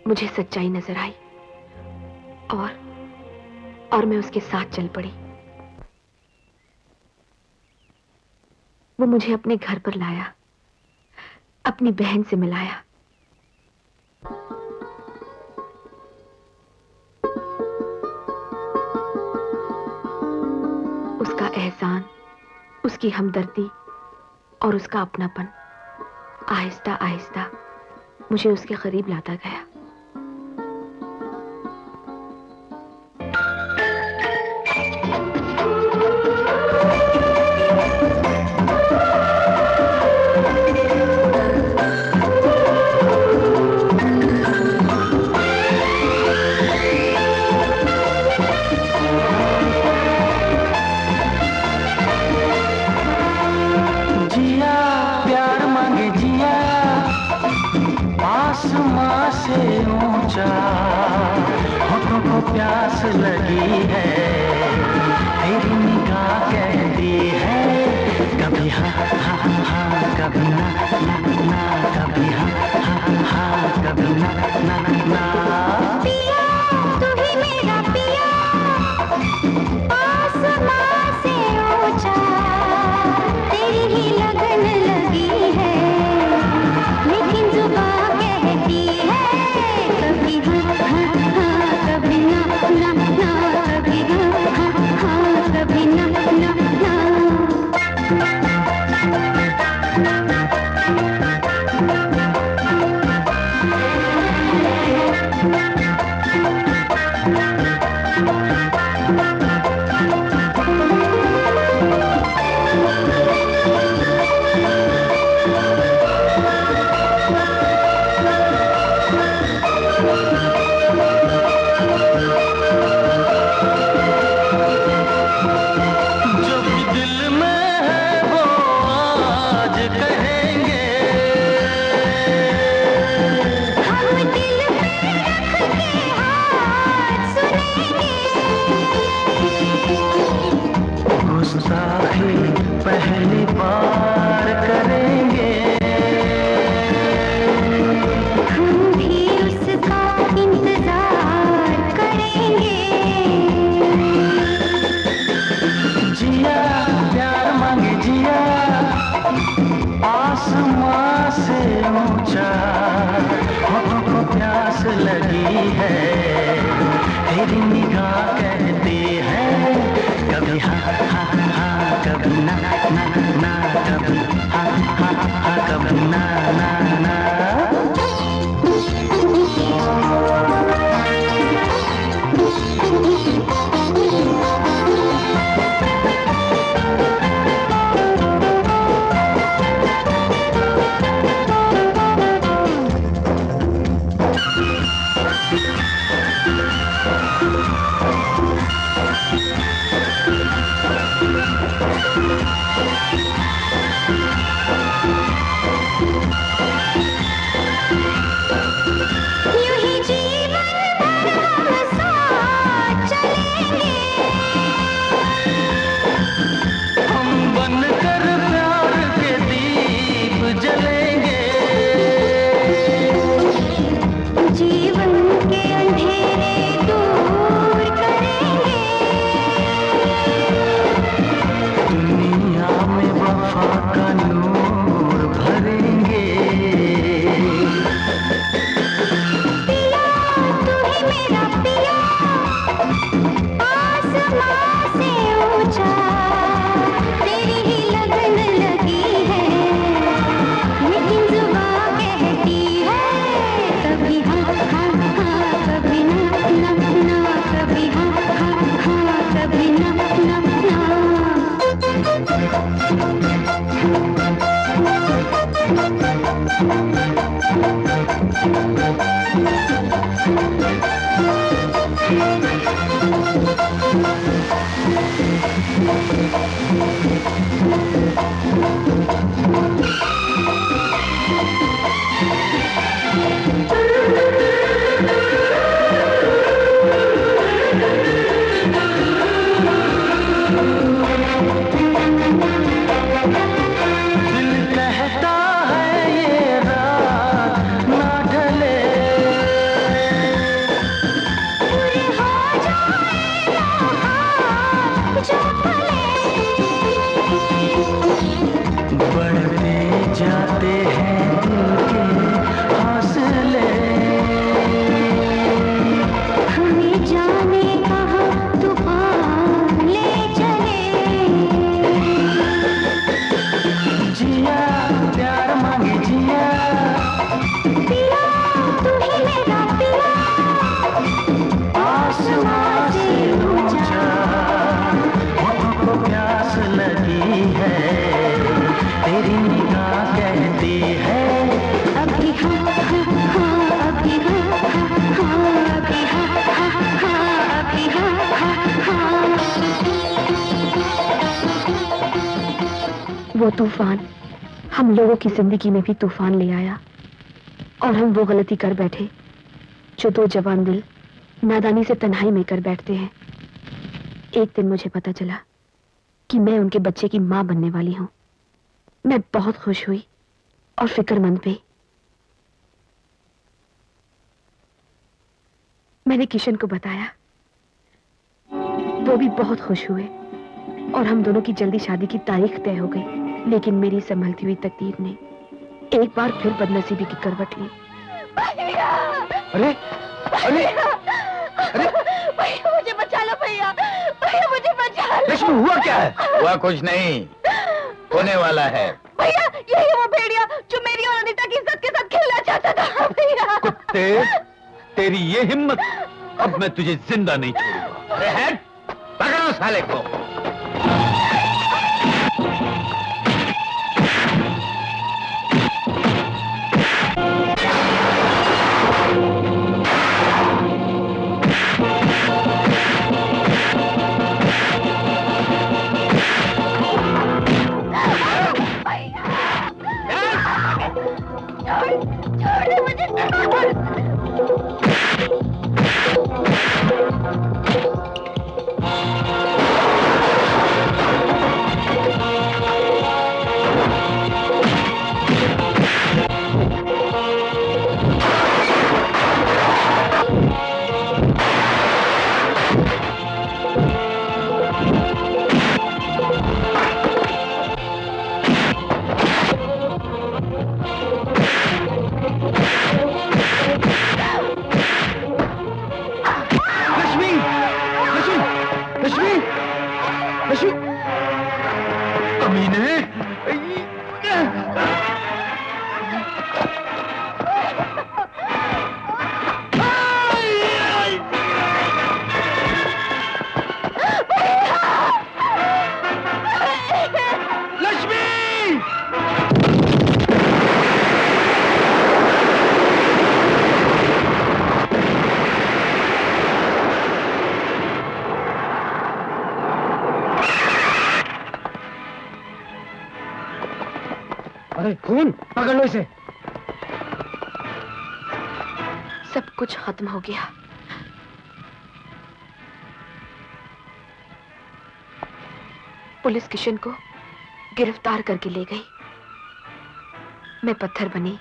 मुझे सच्चाई नज़र आई। और और मैं उसके साथ चल पड़ी। वो मुझे अपने घर पर लाया, अपनी बहन से मिलाया। उसका एहसान, उसकी हमदर्दी और उसका अपनापन आहिस्ता आहिस्ता मुझे उसके करीब लाता गया। लगी है। तेरी निगाह कहती है कभी हाँ हाँ हाँ कभी ना। की ज़िंदगी में भी तूफ़ान ले आया और हम वो गलती कर बैठे जो दो जवान दिल नादानी से तन्हाई में कर बैठते हैं। एक दिन मुझे पता चला कि मैं उनके बच्चे की माँ बनने वाली हूँ। मैं बहुत खुश हुई और फिक्रमंद भी। मैंने किशन को बताया। वो भी बहुत खुश हुए और हम दोनों की जल्दी शादी की तारीख तय हो गई। लेकिन मेरी संभलती हुई तकदीर ने एक बार फिर बदनसीबी की करवट ली। अरे अरे! अरे! भैया मुझे बचा लो भैया। भैया मुझे बचा लो। हुआ क्या है? हुआ कुछ नहीं। होने वाला है। भैया यही वो भेड़िया जो मेरी और अनिता की इज़्ज़त के साथ खेलना चाहता था भैया। कुत्ते तेरी ये हिम्मत अब मैं तुझे ज़िंदा नहीं छोड़ूँगा। अरे पकड़ो साले को। पकड़ लो इसे। सब कुछ खत्म हो गया। पुलिस किशन को गिरफ़्तार करके ले गई। मैं पत्थर बनी,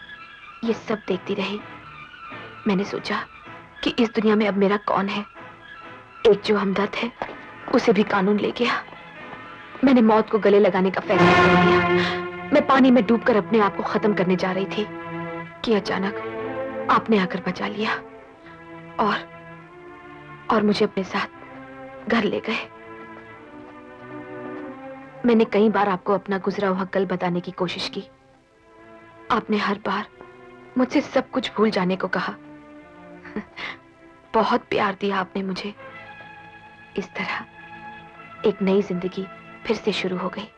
ये सब देखती रही। मैंने सोचा कि इस दुनिया में अब मेरा कौन है? एक जो हमदर्द है, उसे भी कानून ले गया। मैंने मौत को गले लगाने का फैसला कर लिया मैं पानी में डूबकर अपने आप को खत्म करने जा रही थी कि अचानक आपने आकर बचा लिया और और मुझे अपने साथ घर ले गए। मैंने कई बार आपको अपना गुजरा हुआ कल बताने की कोशिश की। आपने हर बार मुझसे सब कुछ भूल जाने को कहा। बहुत प्यार दिया आपने मुझे। इस तरह एक नई ज़िंदगी फिर से शुरू हो गई।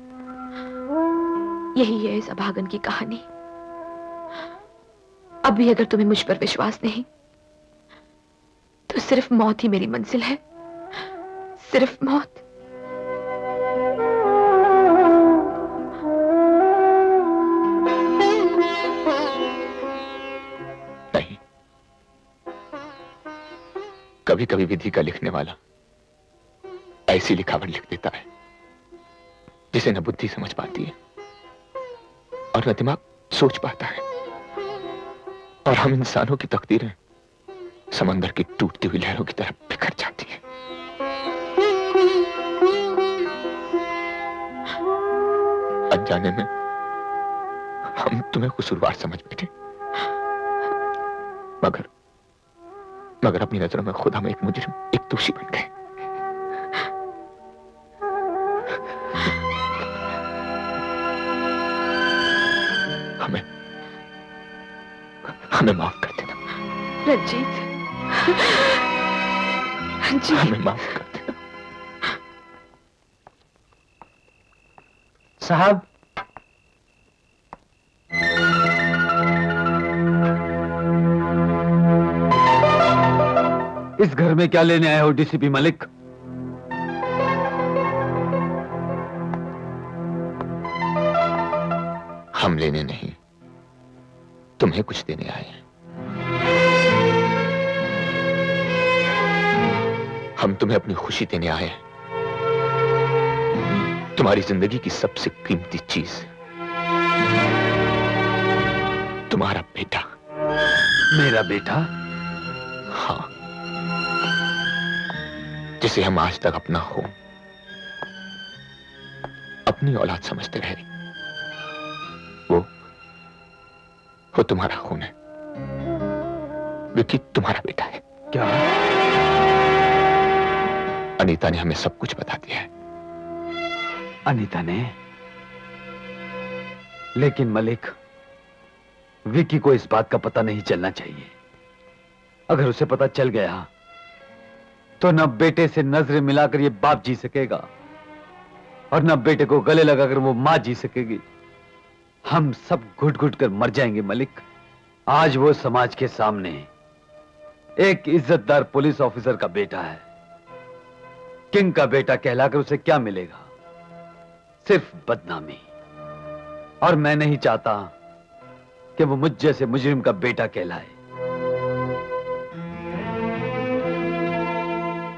यही है इस अभागन की कहानी। अब भी अगर तुम्हें मुझ पर विश्वास नहीं तो सिर्फ़ मौत ही मेरी मंजिल है। सिर्फ़ मौत। नहीं। कभी कभी विधि का लिखने वाला ऐसी लिखावट लिख देता है, जिसे न बुद्धि समझ पाती है। और न दिमाग सोच पाता है। और हम इंसानों की तकदीरें समंदर की टूटती हुई लहरों की तरफ़ बिखर जाती है। अनजाने में हम तुम्हें कसूरवार समझ बैठे। मगर मगर अपनी नज़रों में खुद हम एक मुजरिम, एक दोषी बन गए। हमें माफ़ कर देना। रंजीत। रंजीत। हमें माफ़ कर देना। साहब। इस घर में क्या लेने आए हो डीसीपी मलिक? हम लेने नहीं। तुम्हें कुछ देने आए हैं। हम तुम्हें अपनी खुशी देने आए हैं। तुम्हारी ज़िंदगी की सबसे कीमती चीज़। तुम्हारा बेटा। मेरा बेटा? हाँ। जिसे हम आज तक अपना हो। अपनी औलाद समझते रहे। वो तुम्हारा खून है। विकी तुम्हारा बेटा है। क्या? अनीता ने हमें सब कुछ बता दिया है। अनीता ने? लेकिन मलिक विकी को इस बात का पता नहीं चलना चाहिए। अगर उसे पता चल गया तो न बेटे से नज़रें मिलाकर ये बाप जी सकेगा और न बेटे को गले लगाकर वो माँ जी सकेगी। हम सब घुट घुट कर मर जाएँगे, मलिक। आज वो समाज के सामने एक इज्जतदार पुलिस ऑफिसर का बेटा है। किंग का बेटा कहलाकर उसे क्या मिलेगा? सिर्फ़ बदनामी। और मैं नहीं चाहता कि वो मुझ जैसे मुजरिम का बेटा कहलाए।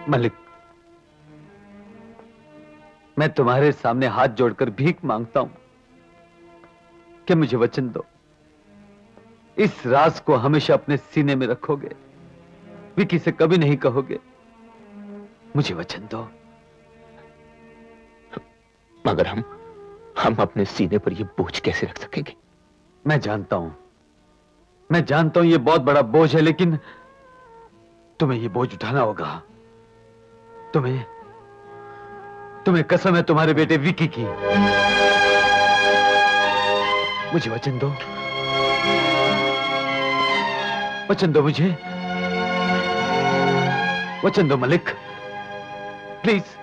मलिक, मैं तुम्हारे सामने हाथ जोड़कर भीख माँगता हूँ। कि मुझे वचन दो। इस राज को हमेशा अपने सीने में रखोगे। विकी से कभी नहीं कहोगे। मुझे वचन दो। मगर हम हम अपने सीने पर यह बोझ कैसे रख सकेंगे? मैं जानता हूँ। मैं जानता हूँ यह बहुत बड़ा बोझ है लेकिन तुम्हें यह बोझ उठाना होगा। तुम्हें तुम्हें कसम है तुम्हारे बेटे विकी की। मुझे वचन दो। वचन दो मुझे। वचन दो मलिक। प्लीज़।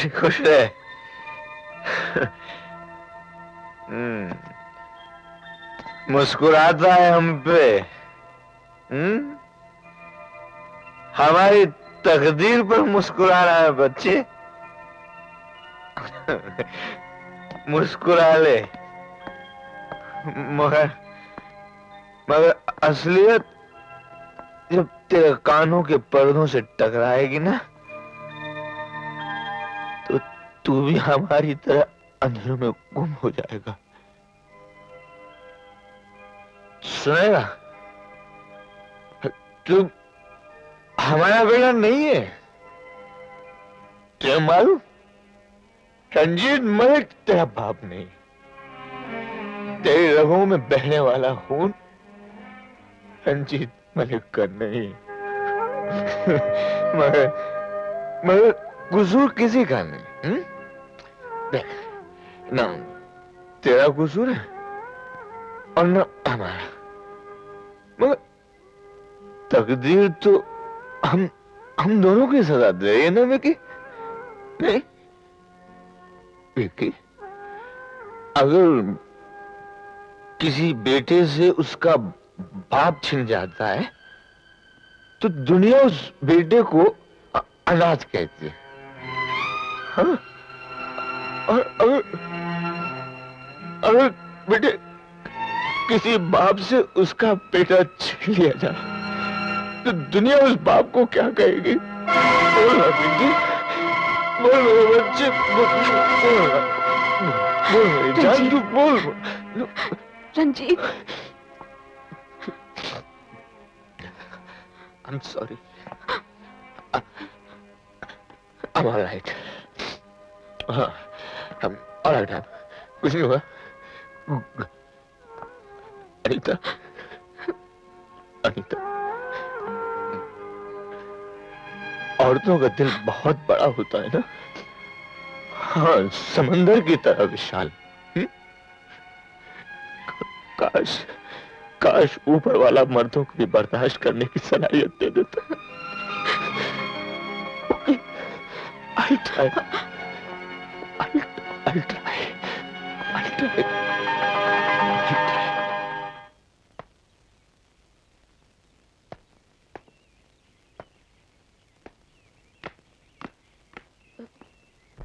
खुश खुश रहे हम्म, मुस्कुराता है हम पे। हम्म। हमारी तकदीर पर मुस्कुरा रहा है बच्चे। मुस्कुरा ले। मगर मगर असलियत जब तेरे कानों के पर्दों से टकराएगी ना तू भी हमारी तरह अंधेरों में गुम हो जाएगा। सुनेगा? तू हमारा बेटा नहीं है। तुझे मालूम? रंजीत मलिक तेरा बाप नहीं। तेरी रगों में बहने वाला खून रंजीत मलिक का नहीं। मगर मगर कसूर किसी का नहीं हम्म? ना, तेरा कसूर है, और ना हमारा। मगर तकदीर तो हम हम दोनों की सजा दे रही है ना, विकी? नहीं? विकी, अगर किसी बेटे से उसका बाप छिन जाता है तो दुनिया उस बेटे को अनाथ कहती है। हाँ? और अगर अगर बेटे किसी बाप से उसका बेटा छीन लिया जाए तो दुनिया उस बाप को क्या कहेगी? बोल बेटी बोल बच्चे बोल जान तू Ranjit I'm sorry. I'm all right. हाँ, I'm all right. I'm, कुछ नहीं हुआ अनीता अनीता औरतों का दिल बहुत बड़ा होता है ना हाँ समंदर की तरह विशाल हम्म? काश काश ऊपर वाला मर्दों को भी बर्दाश्त करने की सलाहियत दे देता I'll try. I'll, I'll try. I'll try.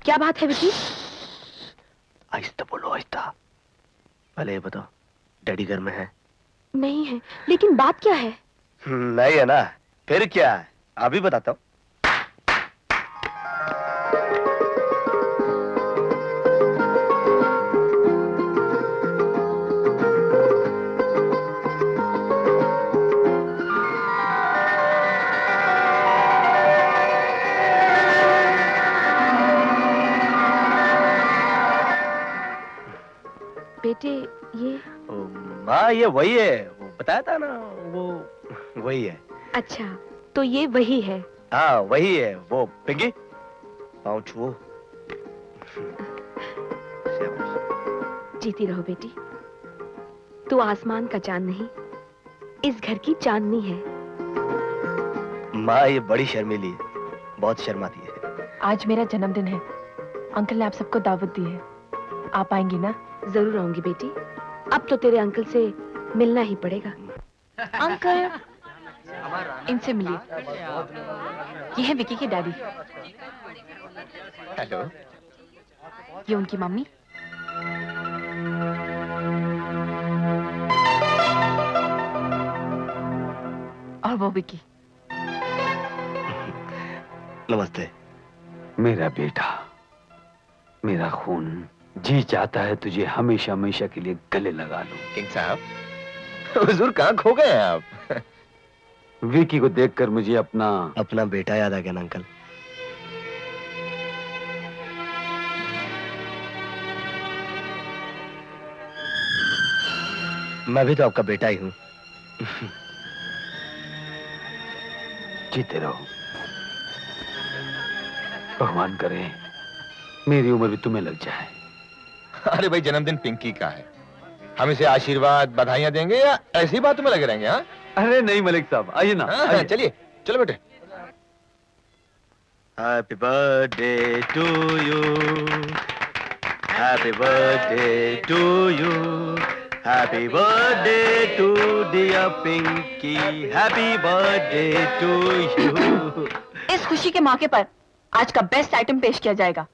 क्या बात है विकी आहिस्ता बोलो आहिस्ता। पहले ये बताओ डैडी घर में है? नहीं है लेकिन बात क्या है? नहीं है ना। फिर क्या है? अभी बताता हूँ। माँ ये वही है। वो बताया था ना वो वही है। अच्छा तो ये वही है। हाँ वही है। वो पिंकी पाँव छुओ। जीती रहो बेटी। तू आसमान का चाँद नहीं इस घर की चांदनी है। माँ ये बड़ी शर्मीली है। बहुत शर्माती है। आज मेरा जन्मदिन है। अंकल ने आप सबको दावत दी है। आप आएँगी ना? ज़रूर आऊँगी बेटी। अब तो तेरे अंकल से मिलना ही पड़ेगा। अंकल इनसे मिलिए। ये है विकी के डैडी। हेलो। ये उनकी मम्मी। और वो विकी। नमस्ते। मेरा बेटा मेरा खून। जी चाहता है तुझे हमेशा हमेशा के लिए गले लगा लूँ। किंग साहब हुजूर कहाँ खो गए हैं आप? विकी को देखकर मुझे अपना अपना बेटा याद आ गया ना अंकल? मैं भी तो आपका बेटा ही हूँ। जीते रहो। भगवान करे मेरी उम्र भी तुम्हें लग जाए। अरे भाई जन्मदिन पिंकी का है हम इसे आशीर्वाद बधाइयाँ देंगे या ऐसी बातों में लगे रहेंगे हाँ अरे नहीं मलिक साहब आइए ना हाँ, आइए। चलिए चलो बेटे Happy birthday to you. Happy birthday to you. Happy birthday to dear Pinky. Happy birthday to you. इस खुशी के मौके पर आज का बेस्ट आइटम पेश किया जाएगा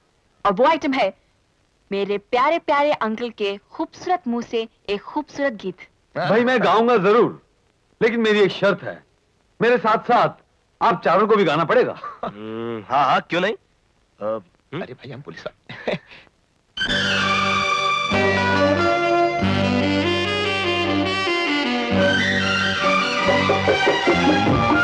और वो आइटम है मेरे प्यारे प्यारे अंकल के खूबसूरत मुँह से एक खूबसूरत गीत। भाई मैं गाऊँगा ज़रूर लेकिन मेरी एक शर्त है। मेरे साथ साथ आप चारों को भी गाना पड़ेगा। हाँ हाँ क्यों नहीं? आ, अरे भाई हम पुलिस वाले। ज़िंदगी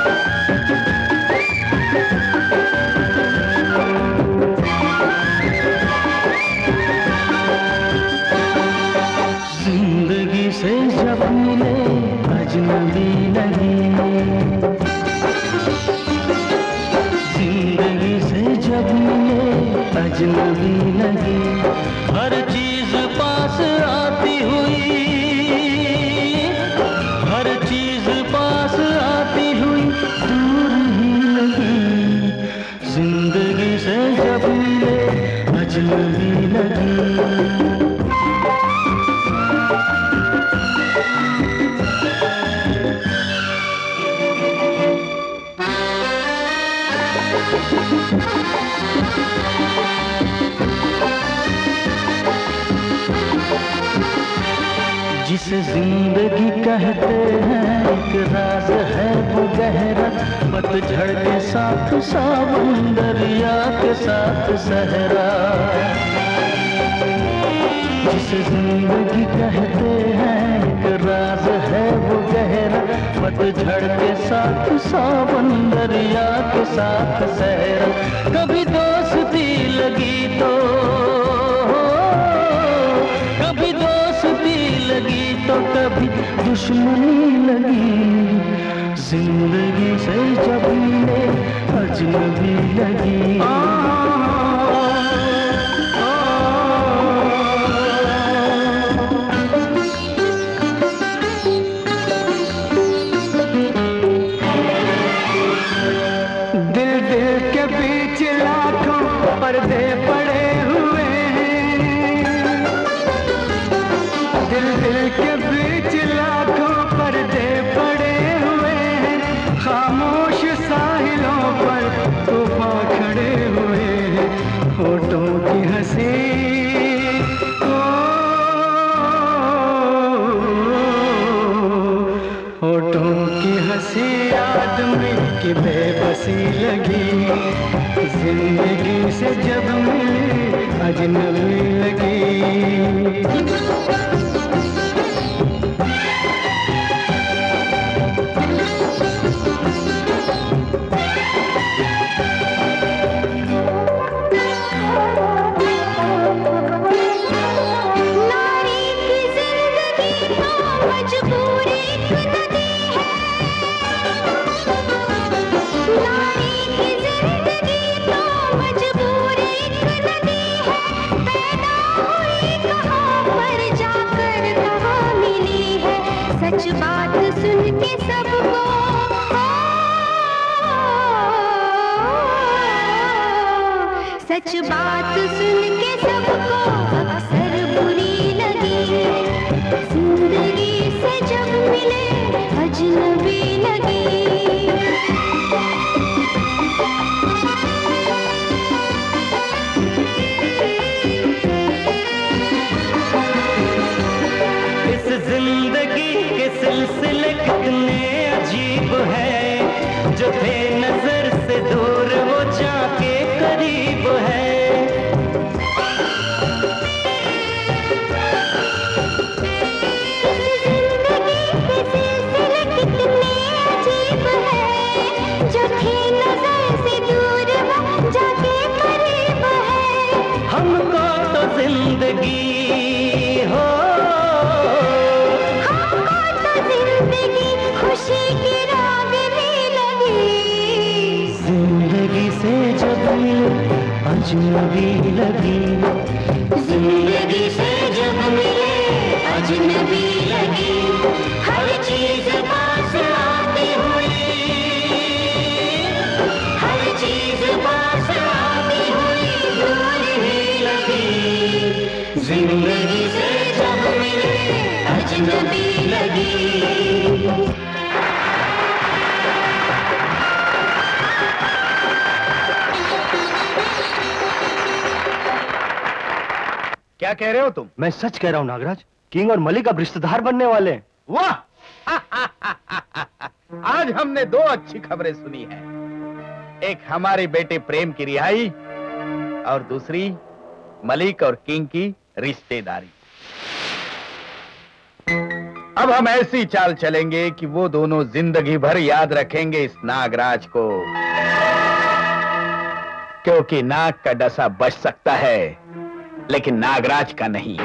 से जब मिले अजनबी नहीं। ज़िंदगी से जब मिले अजनबी नहीं। हर जिसे ज़िंदगी कहते हैं, एक राज है वो गहरा पतझड़ के साथ सावन के साथ सहरा। जिसे ज़िंदगी कहते हैं, एक राज है वो गहरा पतझड़ के साथ सावन के साथ सहरा। कभी दोस्ती लगी तो दुश्मनी लगी। ज़िंदगी से जब मिले अजनबी लगी। ज़िंदगी से जब मिली अजनबी लगी। जो थे नज़र से दूर वो जाके करीब है। अजनबी लगी ज़िंदगी से जब मिले अजनबी लगी हर चीज़ पास आती हुई हर चीज़ पास आती हुई दूरी ही लगी ज़िंदगी से जब मिले, अजनबी लगी। क्या कह रहे हो तुम? मैं सच कह रहा हूँ नागराज किंग और मलिक अब रिश्तेदार बनने वाले हैं। वाह! आज हमने दो अच्छी खबरें सुनी है। एक हमारे बेटे प्रेम की रिहाई और दूसरी मलिक और किंग की रिश्तेदारी। अब हम ऐसी चाल चलेंगे कि वो दोनों ज़िंदगी भर याद रखेंगे इस नागराज को। क्योंकि नाग का डसा बच सकता है। लेकिन नागराज का नहीं।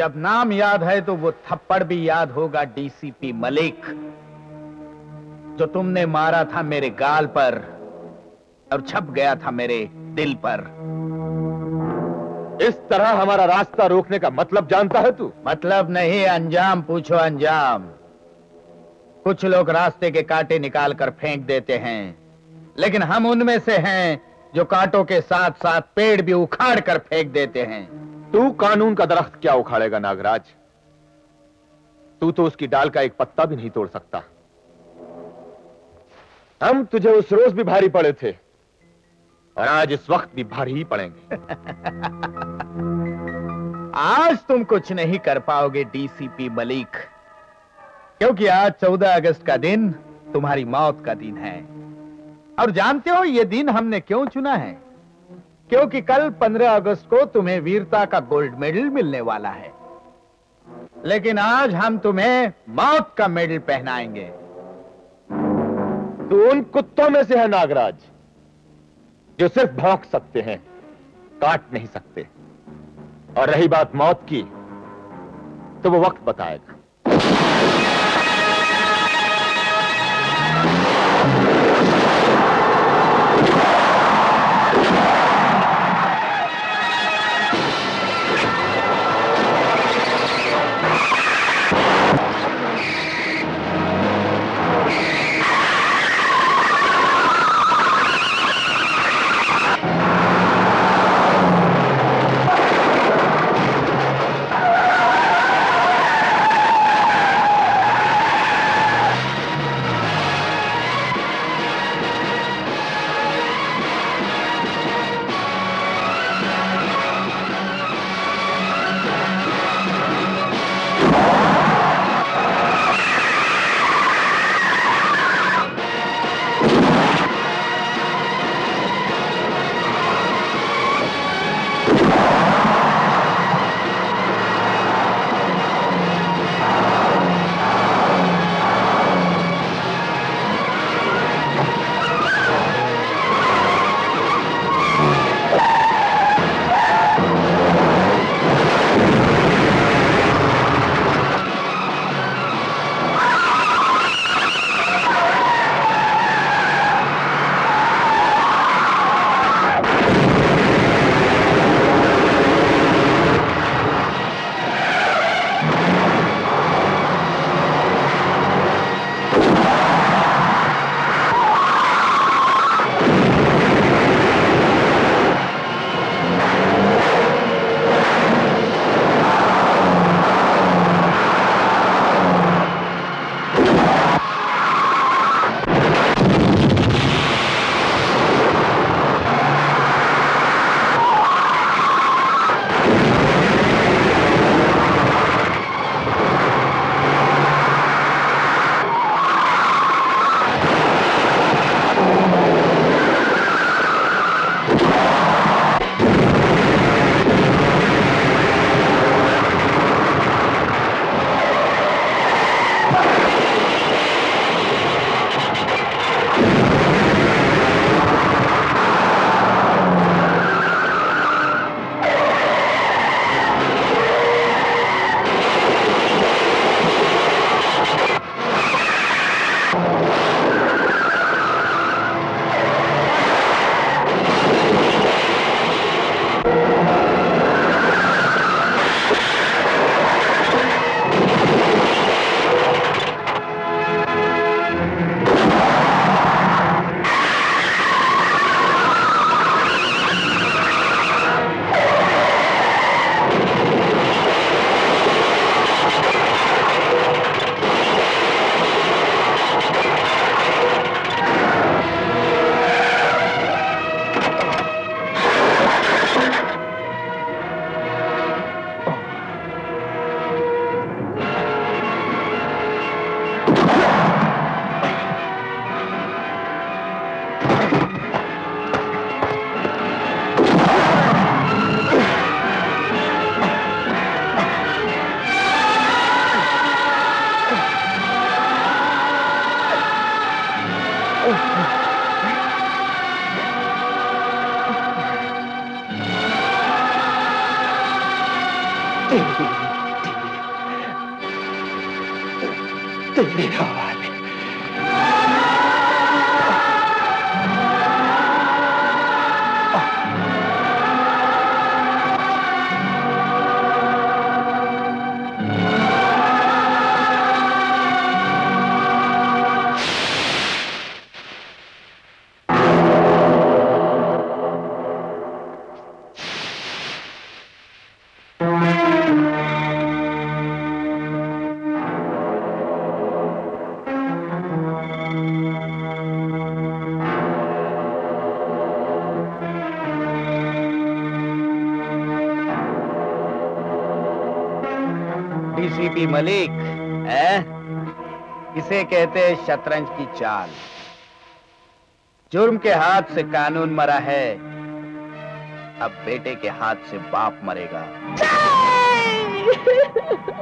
जब नाम याद है तो वो थप्पड़ भी याद होगा डीसीपी मलिक जो तुमने मारा था मेरे गाल पर और छप गया था मेरे दिल पर। इस तरह हमारा रास्ता रोकने का मतलब जानता है तू? मतलब नहीं अंजाम पूछो अंजाम। कुछ लोग रास्ते के कांटे निकाल कर फेंक देते हैं लेकिन हम उनमें से हैं जो कांटों के साथ साथ पेड़ भी उखाड़ कर फेंक देते हैं। तू कानून का दरख्त क्या उखाड़ेगा, नागराज? तू तो उसकी डाल का एक पत्ता भी नहीं तोड़ सकता। हम तुझे उस रोज भी भारी पड़े थे, और आज इस वक्त भी भारी ही पड़ेंगे। आज तुम कुछ नहीं कर पाओगे डीसीपी मलिक, क्योंकि आज 14 अगस्त का दिन, तुम्हारी मौत का दिन है। और जानते हो, ये दिन हमने क्यों चुना है? क्योंकि कल 15 अगस्त को तुम्हें वीरता का गोल्ड मेडल मिलने वाला है। लेकिन आज हम तुम्हें मौत का मेडल पहनाएँगे। तू उन कुत्तों में से है, नागराज, जो सिर्फ़ भौंक सकते हैं, काट नहीं सकते। और रही बात मौत की तो वो वक्त बताएगा। मलिक, है? इसे कहते हैं शतरंज की चाल। जुर्म के हाथ से कानून मरा है, अब बेटे के हाथ से बाप मरेगा।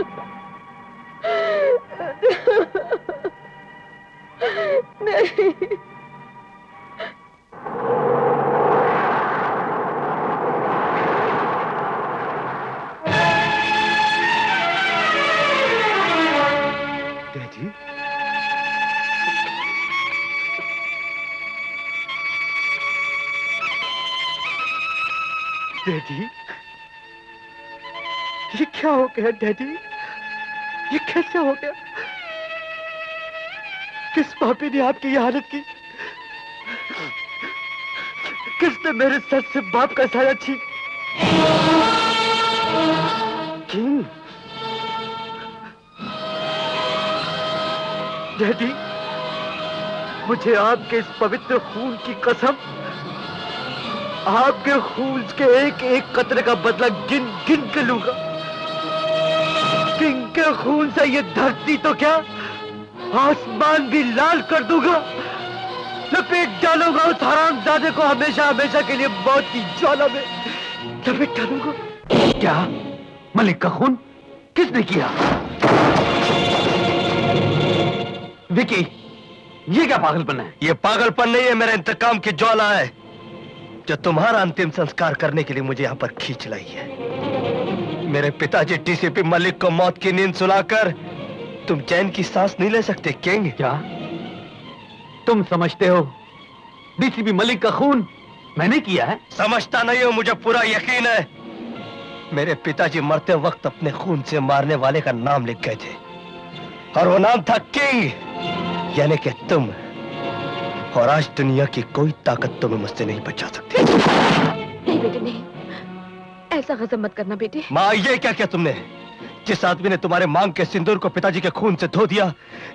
गया डैडी, ये कैसे हो गया? किस पापी ने आपकी ये हालत की? किसने मेरे सर से बाप का साया छीन किंग? डैडी, मुझे आपके इस पवित्र खून की कसम, आपके खून के एक एक कतरे का बदला गिन गिन के लूँगा। किंग के खून से ये धरती तो क्या? आसमान भी लाल कर दूँगा। लपेट डालूँगा उस हरामजादे को हमेशा हमेशा के लिए मौत की ज्वाला में। लपेट डालूँगा। क्या? मलिक का खून? किसने किया? विकी, ये क्या पागलपन है? ये पागलपन नहीं है, मेरा इंतकाम की ज्वाला है। जो तुम्हारा अंतिम संस्कार करने के लिए मुझे यहाँ पर खींच लाई है। मेरे पिताजी टीसीपी मलिक को मौत की नींद सुलाकर तुम चैन की सांस नहीं ले सकते किंग। क्या? तुम समझते हो? डीसीपी मलिक का खून मैंने किया है। समझता नहीं हो मुझे पूरा यकीन है। मेरे पिताजी मरते वक्त अपने खून से मारने वाले का नाम लिख गए थे। और वो नाम था किंग। यानी कि तुम। और आज दुनिया की कोई ताकत तुम्हें मुझसे नहीं बचा सकती। नहीं बेटे नहीं। ऐसा गजब मत करना बेटे। माँ ये क्या किया तुमने? जिस आदमी ने तुम्हारे मांग के सिंदूर को पिताजी के खून से धो दिया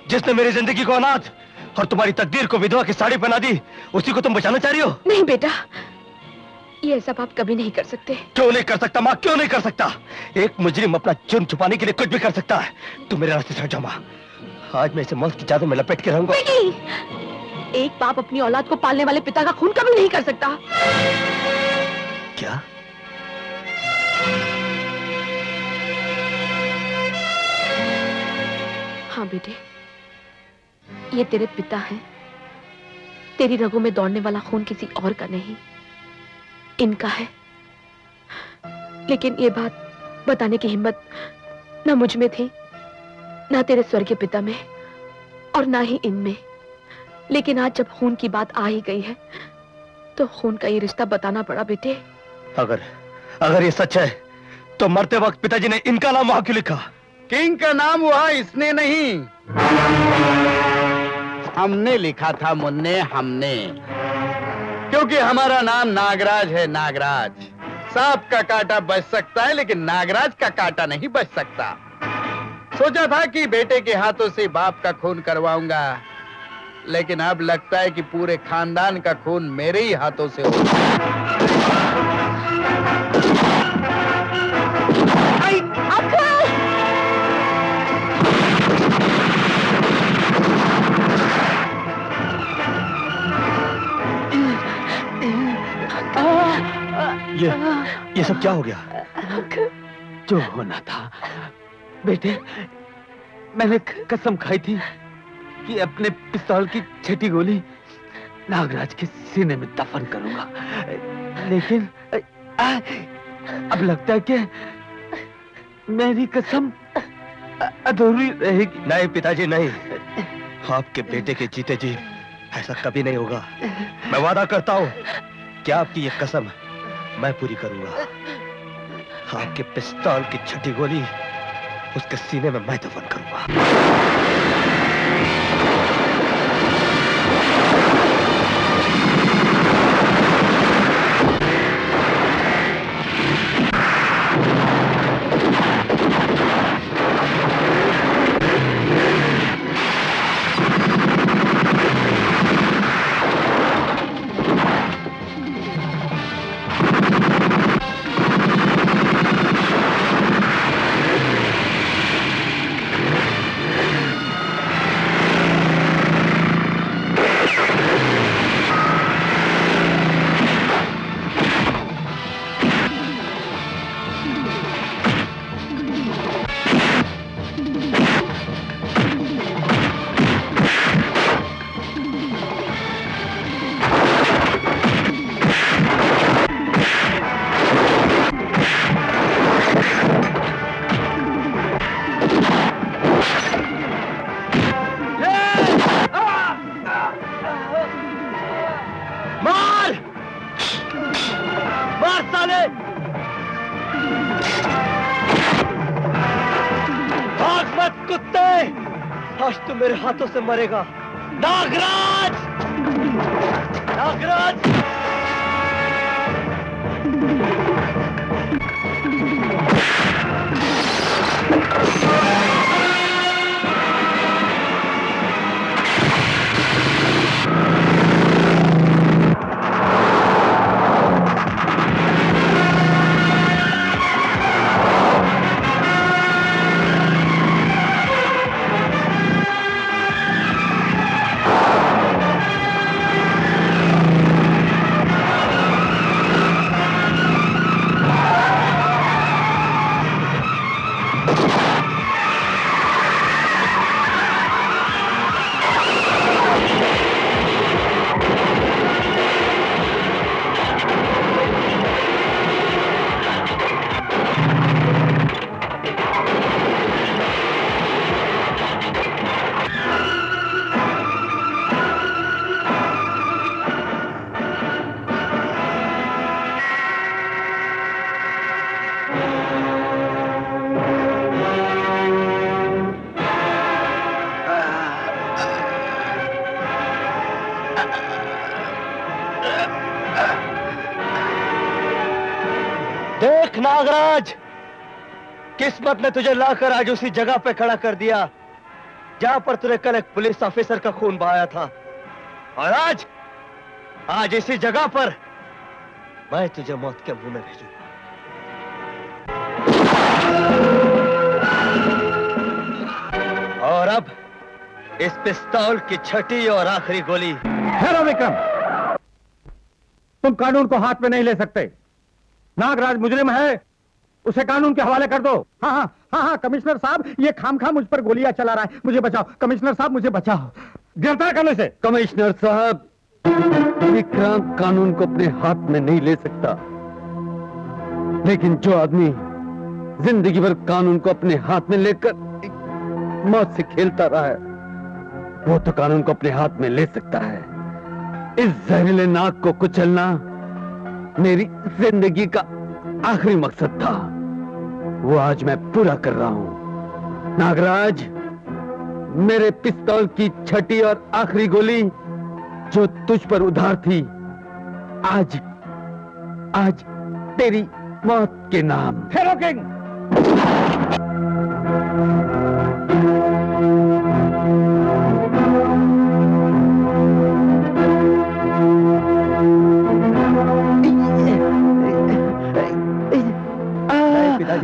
जिसने मेरी ज़िंदगी को अनाथ और तुम्हारी तकदीर को विधवा की साड़ी पहना दी उसी को तुम बचाना चाह रही हो? नहीं बेटा ये ऐसा आप कभी नहीं कर सकते। क्यों नहीं कर सकता माँ? क्यों नहीं कर सकता? एक मुजरिम अपना जुर्म छुपाने के लिए कुछ भी कर सकता है। तुम मेरे रास्ते से जाओ माँ। आज मैं इसे मौत की चादर में लपेट के रहूँगा। एक बाप अपनी औलाद को पालने वाले पिता का खून कभी नहीं कर सकता। क्या? हाँ बेटे। ये तेरे पिता हैं। तेरी रगों में दौड़ने वाला खून किसी और का नहीं। इनका है। लेकिन ये बात बताने की हिम्मत ना मुझमें थी, ना तेरे स्वर्गीय पिता में और ना ही इनमें। लेकिन आज जब खून की बात आ ही गई है तो खून का ये रिश्ता बताना पड़ा बेटे। अगर अगर ये सच है तो मरते वक्त पिताजी ने इनका नाम वहाँ क्यों लिखा? किंग का नाम हुआ इसने नहीं। हमने लिखा था मुन्ने, हमने। क्योंकि हमारा नाम नागराज है, नागराज। सांप का कांटा बच सकता है, लेकिन नागराज का कांटा नहीं बच सकता। सोचा था कि बेटे के हाथों से बाप का खून करवाऊँगा, लेकिन अब लगता है कि पूरे खानदान का खून मेरे ही हाथों से हो ये ये सब क्या हो गया? जो होना था। बेटे मैंने कसम खाई थी कि अपने पिस्तौल की छठी गोली नागराज के सीने में दफन करूँगा। लेकिन अब लगता है कि मेरी कसम अधूरी रहेगी। नहीं पिताजी नहीं। आपके बेटे के जीते जी ऐसा कभी नहीं होगा। मैं वादा करता हूँ कि आपकी ये कसम मैं पूरी करूँगा। आपके पिस्तौल की छठी गोली उसके सीने में मैं दफन करूँगा। मरेगा। किस्मत ने तुझे लाकर आज उसी जगह पे खड़ा कर दिया, जहाँ पर तूने कल एक पुलिस ऑफिसर का खून बहाया था। और आज आज इसी जगह पर मैं तुझे मौत के मुँह में भेजूँगा। और अब इस पिस्तौल की छठी और आखिरी गोली। ठहरो विक्रम तुम कानून को हाथ में नहीं ले सकते। नागराज मुजरिम है उसे कानून के हवाले कर दो। हाँ हाँ हाँ हाँ कमिश्नर साहब ये खाम खाम मुझ पर गोलियाँ चला रहा है। मुझे बचाओ। कमिश्नर साहब मुझे बचाओ। गिरफ़्तार करने से। कमिश्नर साहब विक्रांत कानून को अपने हाथ में नहीं ले सकता। लेकिन जो आदमी ज़िंदगी भर कानून को अपने हाथ में लेकर मौत से खेलता रहा है वो तो कानून को अपने हाथ में ले सकता है। इस जहरीले नाक को कुचलना मेरी ज़िंदगी का आखिरी मकसद था। वो आज मैं पूरा कर रहा हूँ। नागराज, मेरे पिस्तौल की छठी और आखिरी गोली जो तुझ पर उधार थी, आज आज तेरी मौत के नाम। हेरो किंग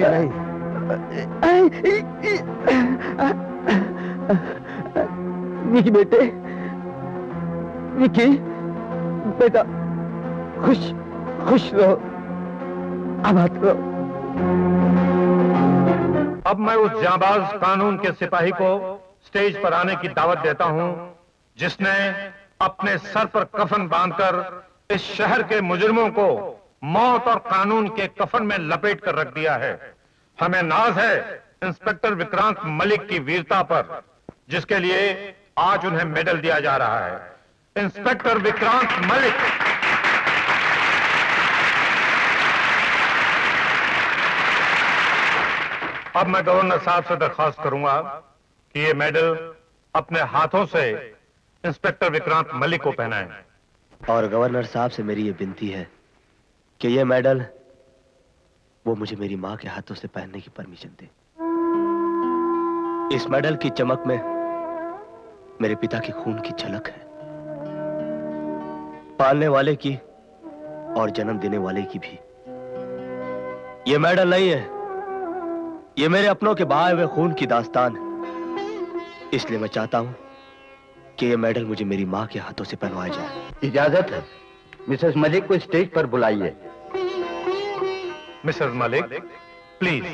पिताजी नहीं। विकी बेटे विकी बेटा खुश खुश रहो आबाद रहो। अब मैं उस जाबाज कानून के सिपाही को स्टेज पर आने की दावत देता हूँ जिसने अपने सर पर कफन बांधकर इस शहर के मुजरिमों को मौत और कानून के कफन में लपेट कर रख दिया है। हमें नाज है इंस्पेक्टर विक्रांत मलिक की वीरता पर, जिसके लिए आज उन्हें मेडल दिया जा रहा है। इंस्पेक्टर विक्रांत मलिक। अब मैं गवर्नर साहब से दरखास्त करूँगा कि ये मेडल अपने हाथों से इंस्पेक्टर विक्रांत मलिक को पहनाएँ। और गवर्नर साहब से मेरी ये विनती है कि ये मेडल वो मुझे मेरी माँ के हाथों से पहनने की परमिशन दे। इस मेडल की चमक में मेरे पिता के खून की झलक है। पालने वाले की और जन्म देने वाले की भी। ये मेडल नहीं है। ये मेरे अपनों के बहाए हुए खून की दास्तान। इसलिए मैं चाहता हूँ कि ये मेडल मुझे मेरी माँ के हाथों से पहनवाया जाए। इजाज़त है। मिसेस मलिक को स्टेज पर बुलाइए। Mrs Malik please.